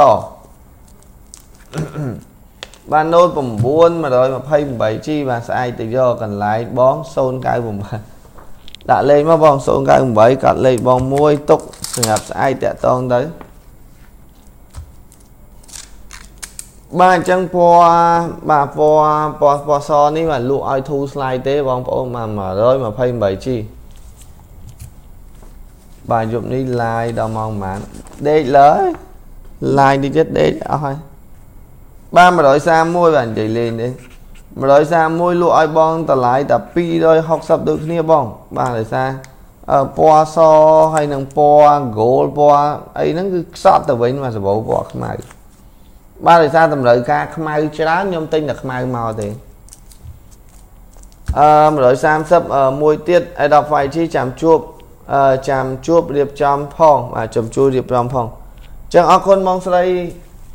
បាន Note 9 128G បាទស្អែកទៅយកកន្លែងបង098ដាក់លេខមកបង098កាត់លេខបងមួយទុកសម្រាប់ស្អែកតាក់តងទៅបាទអញ្ចឹងពណ៌បាទពណ៌ពណ៌ពណ៌សនេះបាទលក់ឲ្យធូរស្លាយទេបងប្អូនបាទ 128G បាទយប់នេះ live ដល់ម៉ោងប៉ុន្មានដេកលើ live តិចទៀតដេកអស់ហើយ បាទ131បាទនិយាយលេងទេ131លក់ឲ្យបងតម្លៃតែ260ដូចគ្នាបង បាទដោយសារពណ៌សហើយនឹងពណ៌ gold ពណ៌អីហ្នឹងគឺខ្សត់ទៅវិញមកសបោពណ៌ខ្មៅបាទដោយសារតម្រូវការខ្មៅច្រើនខ្ញុំទិញតែខ្មៅមកទេអឺ130មួយទៀត Adobe 5G ចាំជួបចាំជួបរៀបចំផងបាទចាំជួបរៀបចំផងអញ្ចឹងអរគុណបងស្រី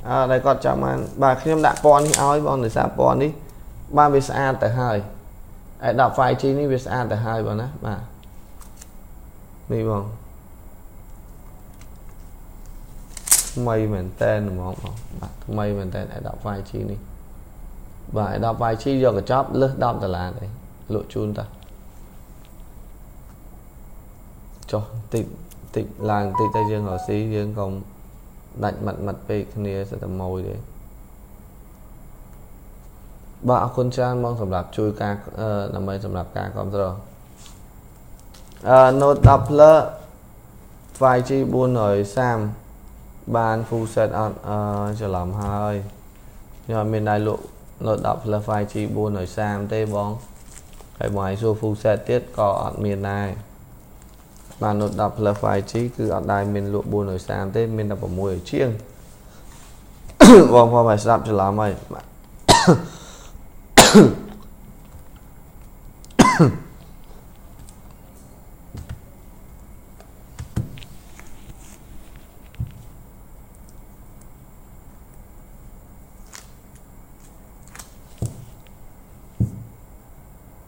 អឺដែលគាត់ចាំបានបាទខ្ញុំដាក់ពណ៌នេះឲ្យបងដោយសារពណ៌នេះបានវាស្អាតទៅហើយហើយដាក់ 5G នេះវាស្អាតទៅហើយបងណាបាទនេះបងថ្មីមែនតែនហ្មងបងបាទថ្មីមែនតែអា10 5G នេះបាទអា10 5G យកកញ្ចប់លើស10ដុល្លារទេលក់ជូនតាចុះតិចតិចឡើងតិចទៅយើងរកស៊ីយើងកុំ ដាច់មាត់មាត់ពេកគ្នាសិតតែម៉ួយទេបាទអរគុណច្រើនបងសម្រាប់ជួយការដើម្បីសម្រាប់ការគ្រប់គ្រងអឺ Note Doppler 5G 430បាន full set អត់អឺច្រឡំហើយខ្ញុំមានដៃលក់ Note Doppler 5G 430ទេបងហើយបងឲ្យសួរ full set ទៀតក៏អត់មានដែរ បាន Note 10 Plus 5G គឺអត់ដែរមានលក់430ទេមានតែ6ជាងបងប្អូនមកស្ដាប់ច្រឡំហើយបាទ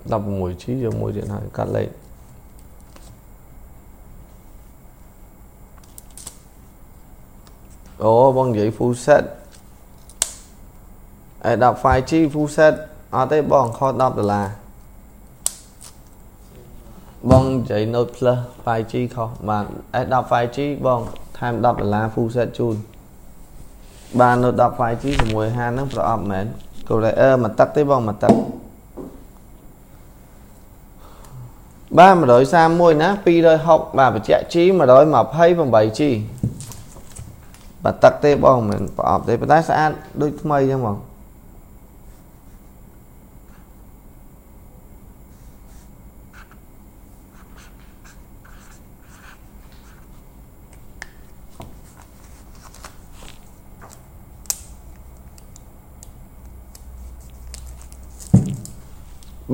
16 G យកមួយទៀតហើយកាត់លេខ អូបងនិយាយ full set អេ10 5G full set អត់ទេបងខុស10ដុល្លារបងនិយាយ Note Plus 5G ខុសបាន S10 5G បងថែម10ដុល្លារ full set ជូនបាន Note 10 5G ជាមួយហានហ្នឹងប្រអប់មែន Korea មកទឹកទេបងមកទឹកបាទ131ណា260បាទបញ្ជាក់ G 128G បាទទឹកទេបងមិនប្រអប់ទេប៉ុន្តែស្អាតដូចថ្មីចឹងបង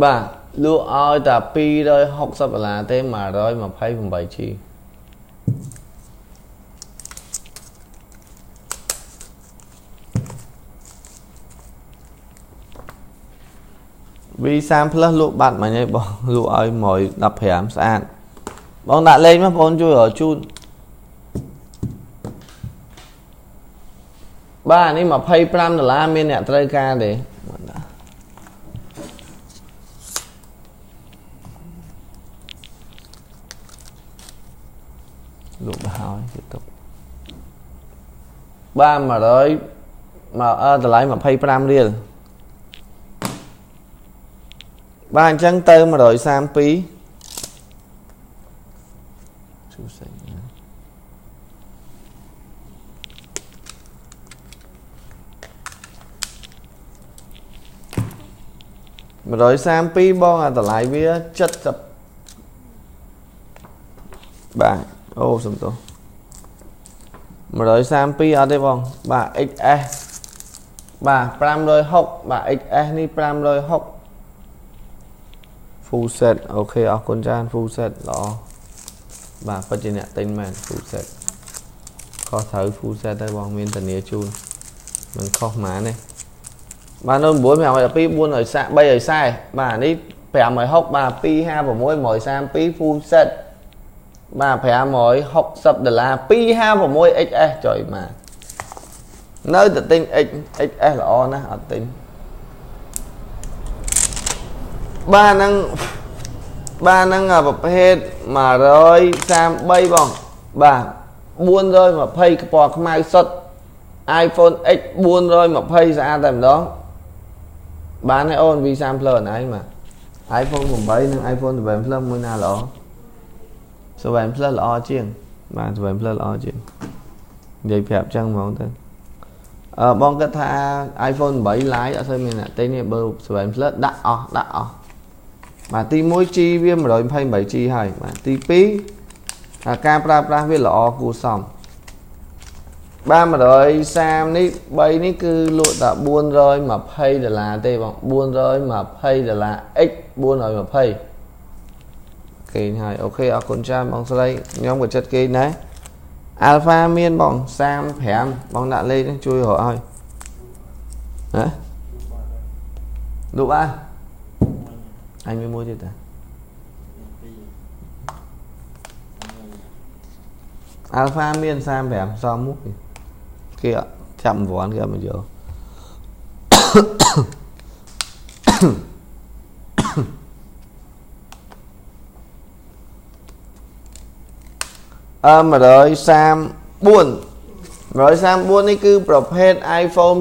បាទលក់ឲ្យតែ260ដុល្លារទេ 128G V30 Plus លក់បាត់មិញហើយបងលក់ឲ្យ115ស្អាតបងដាក់លេខមកបងជួយរកជូនបាទនេះ25ដុល្លារមានអ្នកត្រូវការទេលក់ទៅហើយគេទុកបាទ100មកអឺតម្លៃ25រៀល បាទអញ្ចឹងទៅ132ជូសេណា132បងអាតម្លៃវា70បាទអូសំទោស132អត់ទេបងបាទ XS បាទ560បាទ XS នេះ560 full set អូខេអរគុណច្រើន full set ល្អបាទពិតជាអ្នកទិញមែន full set ខុសត្រូវ full set ទៅបងមានធានាជូនមិនខុសហ្មងទេបាទនៅ9 512 440 340បាទនេះ560បាទ256 132 full set បាទ560ដុល្លារ 256XS ចុយបាទនៅតែទិញ X XS ល្អណាស់អត់ទិញ បាទហ្នឹងបាទហ្នឹងប្រភេទ133បងបាទ420កពណ៌ខ្មៅសុទ្ធ iPhone X 420ស្អាតតែម្ដងបានហើយអូន V30 Plus អនឯងបាទ iPhone 8និង iPhone 7 Plus មួយណាល្អ7 Plus ល្អជាងបាទ7 Plus ល្អជាងនិយាយប្រាប់ចឹងហ្មងទៅអឺបងគិតថា iPhone 8 Lite អត់សូវមានអ្នកទិញទេបើ7 Plus ដាក់អស់ដាក់អស់ បាទទី1 G វា 128G ហើយបាទទី2ការប្រើប្រាស់វាល្អគួរសមបាទ130នេះ3នេះគឺលក់តែ420ដុល្លារទេបង420ដុល្លារ X 420គេងហើយអូខេអរគុណច្រើនបងស្រីខ្ញុំក៏ចិត្តគេងដែរ Alpha មានបង35បងដាក់លេខនេះជួយរកឲ្យណាលូបាទ អញមានមួយទៀតតាអាល់ហ្វាមាន35សមមួយគេចាប់រ 134 134នេះគឺប្រភេទ iPhone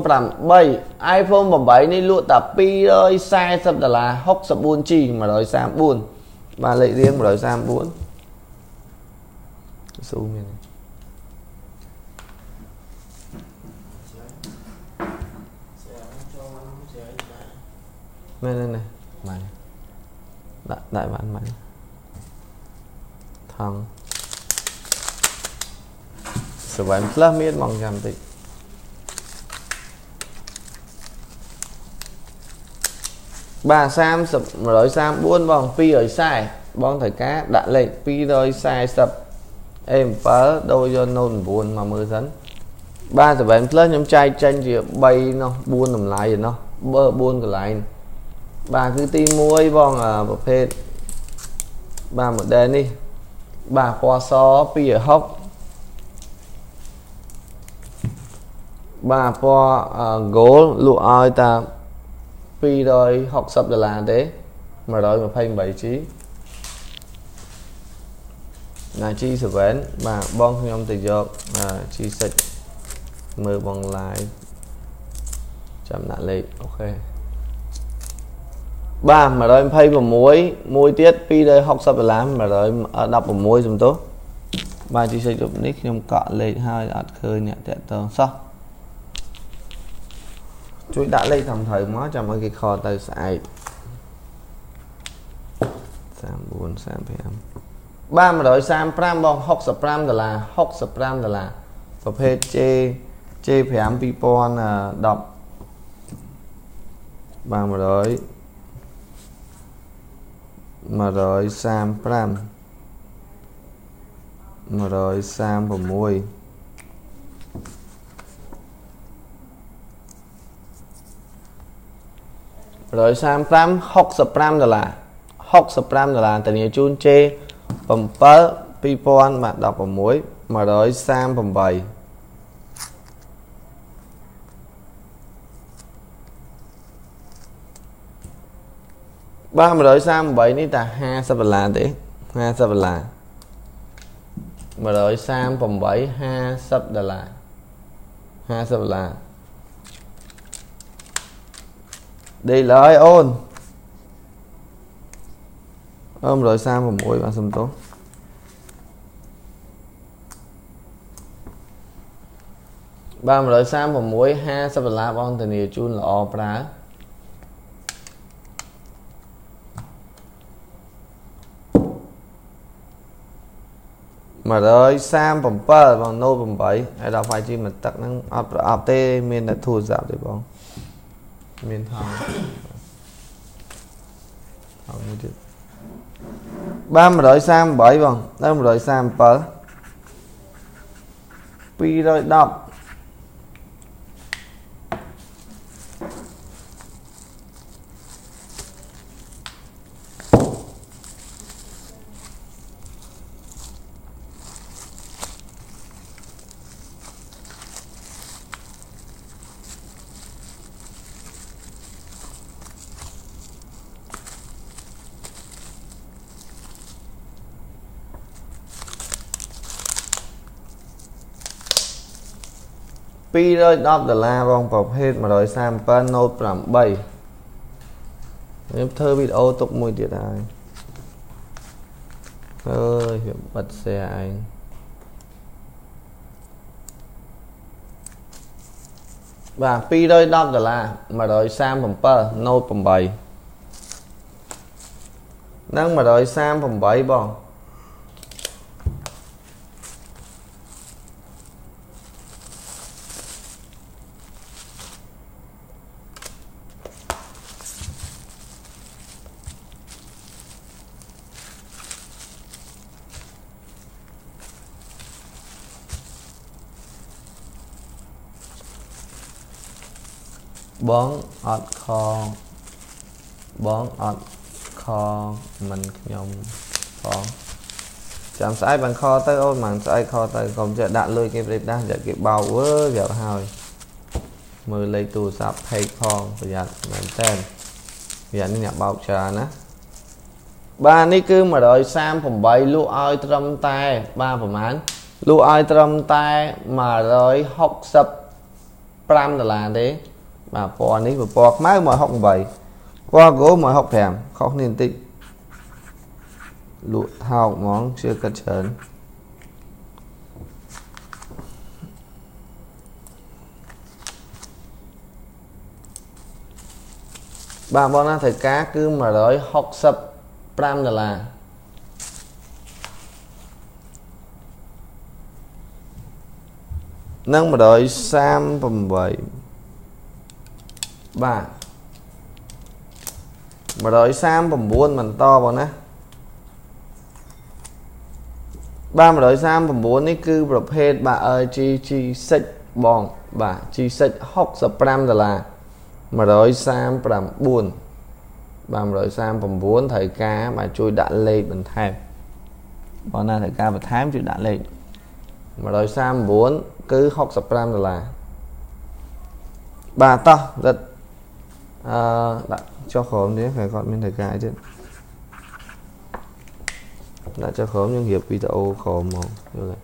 8 iPhone 8នេះលក់តែ240ដុល្លារ 64G 134បាទលេខរៀង134ស៊ូមានមែនទេបានដាក់ដាក់បានបានថង 7 plus មានបងចាំតិចបាទ30 134បង240បងត្រូវការដាក់លេខ240 A7 ដូរយក Note 9មកមើលសិនបាទ7 plus ខ្ញុំចែកចេញជា3នោះ4តម្លៃឯណោះបើ4កន្លែងបាទគឺទី1បងប្រភេទបាទ model នេះបាទពណ៌ស260 បាទពណ៌ gold លក់ឲ្យតា260ដុល្លារទេ 128G ណា G7 បាទបងខ្ញុំទៅយក G6 មើលបង live ចាំដាក់លេខអូខេបាទ126មួយទៀត260ដុល្លារ116សំទោសបាទ G6 រូបនេះខ្ញុំកក់លេខហើយអត់ឃើញអ្នកតាក់ទងសោះ ជួយដាក់លេខត្រឹមត្រូវមកចាំឲ្យគេខលទៅស្អែក34 35បាទ135បង65ដុល្លារ65ដុល្លារប្រភេទ J J5 2010បាទ100 135 136 135 65ដុល្លារ65ដុល្លារធានាជូនជេ7 2000បាទ16 138បាទ138នេះតា50ដុល្លារទេ50ដុល្លារ138 50ដុល្លារ50ដុល្លារ ដេកឡើយអូនអឺ136បាទសុំទោសបាទ136 50ដុល្លារបងធានាជូនល្អប្រើ137បងណូត8ហើយដល់ 5G មិនទឹកហ្នឹងអត់ប្រអប់ទេ មានតែទូរស័ព្ទទេបង មានថងថងមួយទៀតបាន138បងដល់137 210210ដុល្លារបងប្រភេទ137 Note 8ខ្ញុំធ្វើវីដេអូទុកមួយទៀតហើយអើយវាបិទ share ឯងបាទ210ដុល្លារ137 Note 8និង138បង បងអត់ខបងអត់ខមិនខ្ញុំផងចាំស្អែកបានខទៅអូនមិនស្អែកខទៅកុំចេះដាក់លុយគេប្រេដាស់យកគេបោកអើយយកហើយមើលលេខទូរស័ព្ទ page ផងប្រយ័ត្នមែនតើប្រយ័ត្ននេះអ្នកបោកច្រើនណាបាទនេះគឺ138លក់ឲ្យត្រឹមតែបាទប្រហែលលក់ឲ្យត្រឹមតែ165ដុល្លារទេ បាទពណ៌នេះពណ៌ខ្មៅ168ពណ៌គោ165ខុសគ្នាបន្តិចលក់ថោកហ្មងជឿគិតច្រើនបាទបងណាត្រូវការគឺ165ដុល្លារនិង138 បាទ139បន្តបងណាបាទ139នេះគឺប្រភេទបាទ LG G6 បងបាទ G6 65ដុល្លារ139បាទ139ត្រូវការបាទជួយដាក់លេខបន្ថែមបងណាត្រូវការបន្ថែមជួយដាក់លេខ139គឺ65ដុល្លារបាទតោះរត់ អឺដាក់ចុះក្រោមនេះគេគាត់មានត្រូវការអីទៀតដាក់ចុះក្រោមយើងរៀបវីដេអូក្រោមមកយល់ទេ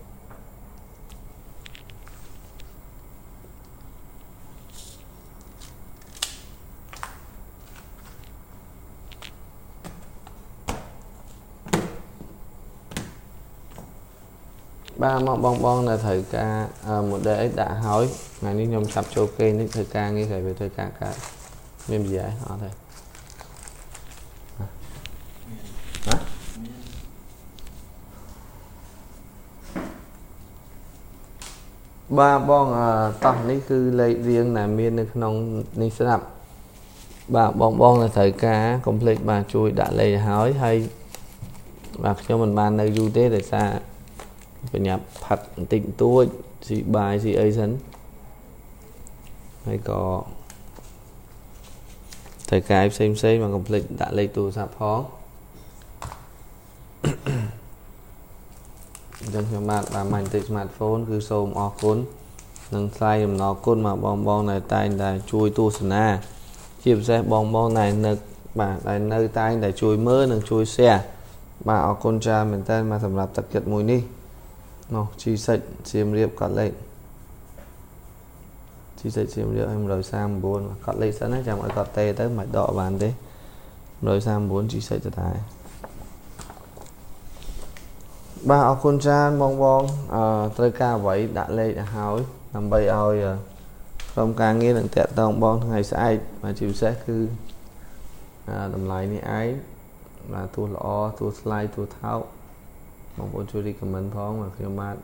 បាទមកបង បងនៅត្រូវការ model អីដាក់ហើយថ្ងៃនេះខ្ញុំចាប់ចូលគេនេះធ្វើការងារគេវាធ្វើការកើតមាននិយាយអត់ទេបាទបងតោះនេះគឺលេខរៀងដែលមាននៅក្នុងនេះស្រាប់បាទបងបងនៅត្រូវការ complete បាទជួយដាក់លេខឲ្យហើយហើយបាទខ្ញុំមិនបាននៅយូរទេដោយសារបញ្ញាប់ផាត់បន្តិចបន្តួចស៊ីបាយស៊ីអីសិនហើយក៏ ត្រូវកាយផ្សេងផ្សេងមកកុំភ្លេចដាក់លេខទូរស័ព្ទផងអញ្ចឹងខ្ញុំបាទបានមកបន្តិច smartphone គឺសូមអរគុណនិងថ្លែងអំណរគុណមកបងបងដែលតែងតែជួយទស្សនា ជាពិសេសបងបងដែលនៅបាទដែលនៅតែងតែជួយមើលនិងជួយ share បាទអរគុណច្រើនមែនតើមកសម្រាប់ទឹកចិត្តមួយនេះនោះជីសិចសៀមរាបកត់លេខ ជីសិចសៀមរាបឲ្យ139កត់លេខសិនណាចាំឲ្យកត់តេទៅមិនដកបានទេ139ជីសិចទៅដែរបាទអរគុណច្រើនបងបងអឺត្រូវការអ្វីដាក់លេខឲ្យហើយដើម្បីឲ្យក្រុមការងារនឹងតាក់ទងបងថ្ងៃស្អែកបាទជាពិសេសគឺតម្លៃនេះឯងបាទទោះល្អទោះថ្លៃទោះថោកបងប្អូនជួយ recommend ផងមកខ្ញុំបាទ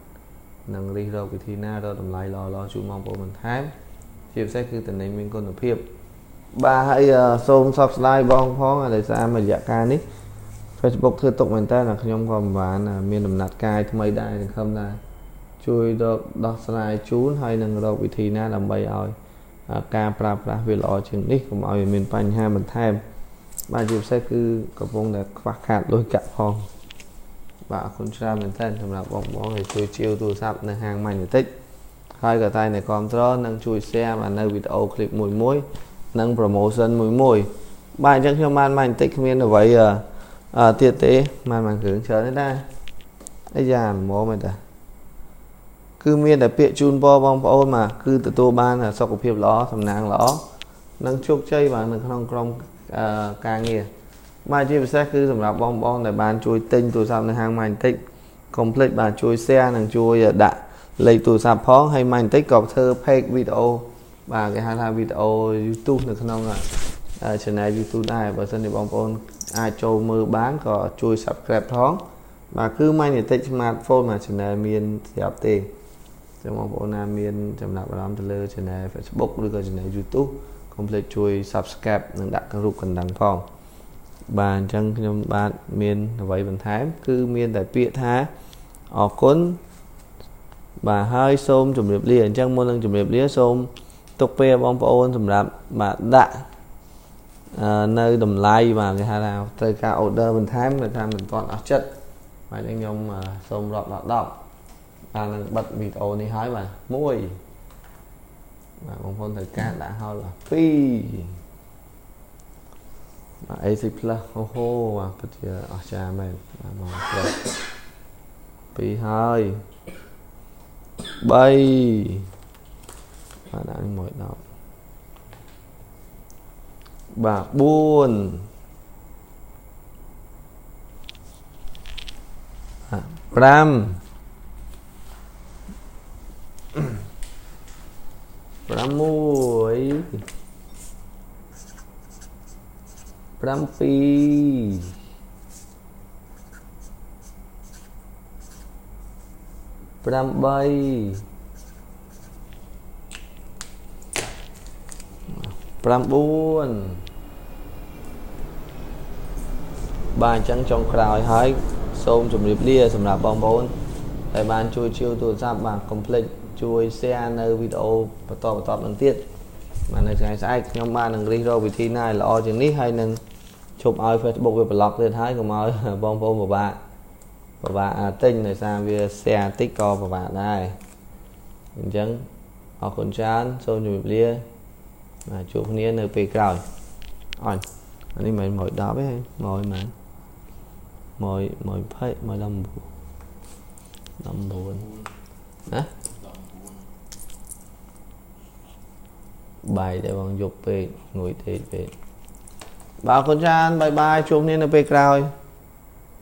នឹងរិះរកវិធីណារកតម្លៃល្អល្អជូនបងប្អូនបន្ថែម ជាពិសេសគឺតំណែងមានគុណភាពបាទហើយសូមសោកស្ដាយបងផងដោយសាររយៈកាលនេះ Facebook ធ្វើទុកមែនតើខ្ញុំក៏មិនបាន មានដំណាត់កាយថ្មីដែរនឹងខំថាជួយរកដោះស្រាយជូនហើយនឹងរកវិធីណាដើម្បីឲ្យការប្រើប្រាស់វាល្អជាងនេះកុំឲ្យមានបញ្ហាបន្ថែមបាទជាពិសេសគឺកំពុងតែខ្វះខាតលុយកាក់ផងបាទអរគុណច្រើនមែនទែនសម្រាប់បងប្អូនដែលជួយជាវទូរស័ព្ទនៅហាង Magnetic ហើយក៏តែតែគ្រប់គ្រងនិងជួយ share មកនៅវីដេអូ clip មួយមួយនិង promotion មួយមួយបាទអញ្ចឹងខ្ញុំបាន Magnetic គ្មានអ្វីអឺទៀតទេបានបានគ្រឿងច្រើនទេដែរអាយ៉ាមកមែនតាគឺមានតែពាក្យជូនពរបងប្អូនមកគឺទទួលបានសុខភាពល្អសំណាងល្អនិងជោគជ័យបាទនៅក្នុងក្រុមការងារបាទជាពិសេសគឺសម្រាប់បងប្អូនដែលបានជួយទិញទូរស័ព្ទនៅហាង Magnetic Complete បាទជួយ share និងជួយដាក់ លេខទូរស័ព្ទផងហើយ Magnetic ក៏ធ្វើ page វីដេអូបាទគេហៅថាវីដេអូ YouTube នៅក្នុង channel YouTube ដែរបើសិនជាបងប្អូនអាចចូលមើលបានក៏ជួយ subscribe ផងបាទគឺ Magnetic Smartphone មួយ channel មានស្រាប់ទេចឹងបងប្អូនណាមានចំណាប់អារម្មណ៍ទៅលើ channel Facebook ឬក៏ channel YouTube Complete ជួយ subscribe និងដាក់រូបកណ្ដឹងផងបាទអញ្ចឹងខ្ញុំបាទមានអ្វីបន្ថែម គឺមានតែពាក្យថាអរគុណ បាទហើយសូមជម្រាបលាអញ្ចឹងមុននឹងជម្រាបលាសូមទុកពេលបងប្អូនសម្រាប់បាទដាក់នៅតម្លៃបាទគេហៅថាត្រូវការ order បន្ថែមគេថាមិនទាន់អស់ចិត្តបាទអញ្ចឹងខ្ញុំសូមរាប់ដល់10បាទនឹងបិទវីដេអូនេះហើយបាទ1បាទបងប្អូនត្រូវការដាក់ហើយបាទ2បាទ AC Plus អូហូបាទពិតជាអស្ចារ្យមែនបាទមក Plus ពីរហើយ បាទដាក់មួយ10បាទ4 5 6 7 8 9បាទអញ្ចឹងចុងក្រោយហើយសូមជម្រាបលាសម្រាប់បងប្អូនដែលបានជួយជាវទូរស័ព្ទបាទកុំភ្លេចជួយ share នៅវីដេអូបន្តបន្តនឹងទៀតបាទនៅថ្ងៃស្អែកខ្ញុំបាននឹងរិះរកវិធីណាឲ្យល្អជាងនេះហើយនឹងឈប់ឲ្យ Facebook វាប្លុកទៀតហើយកុំឲ្យបងប្អូនពិបាក ពិបាកទិញដោយសារវា share តិចក៏ពិបាកដែរអញ្ចឹងអរគុណច្រើនសូមជម្រាបលាបាទជួបគ្នានៅពេលក្រោយអញអានេះមិន110ទេ100មែន1 120 119 19ណាបាយតែបងយប់ពេកងួយទេពេកបាទអរគុណច្រើនបាយបាយជួបគ្នានៅពេលក្រោយ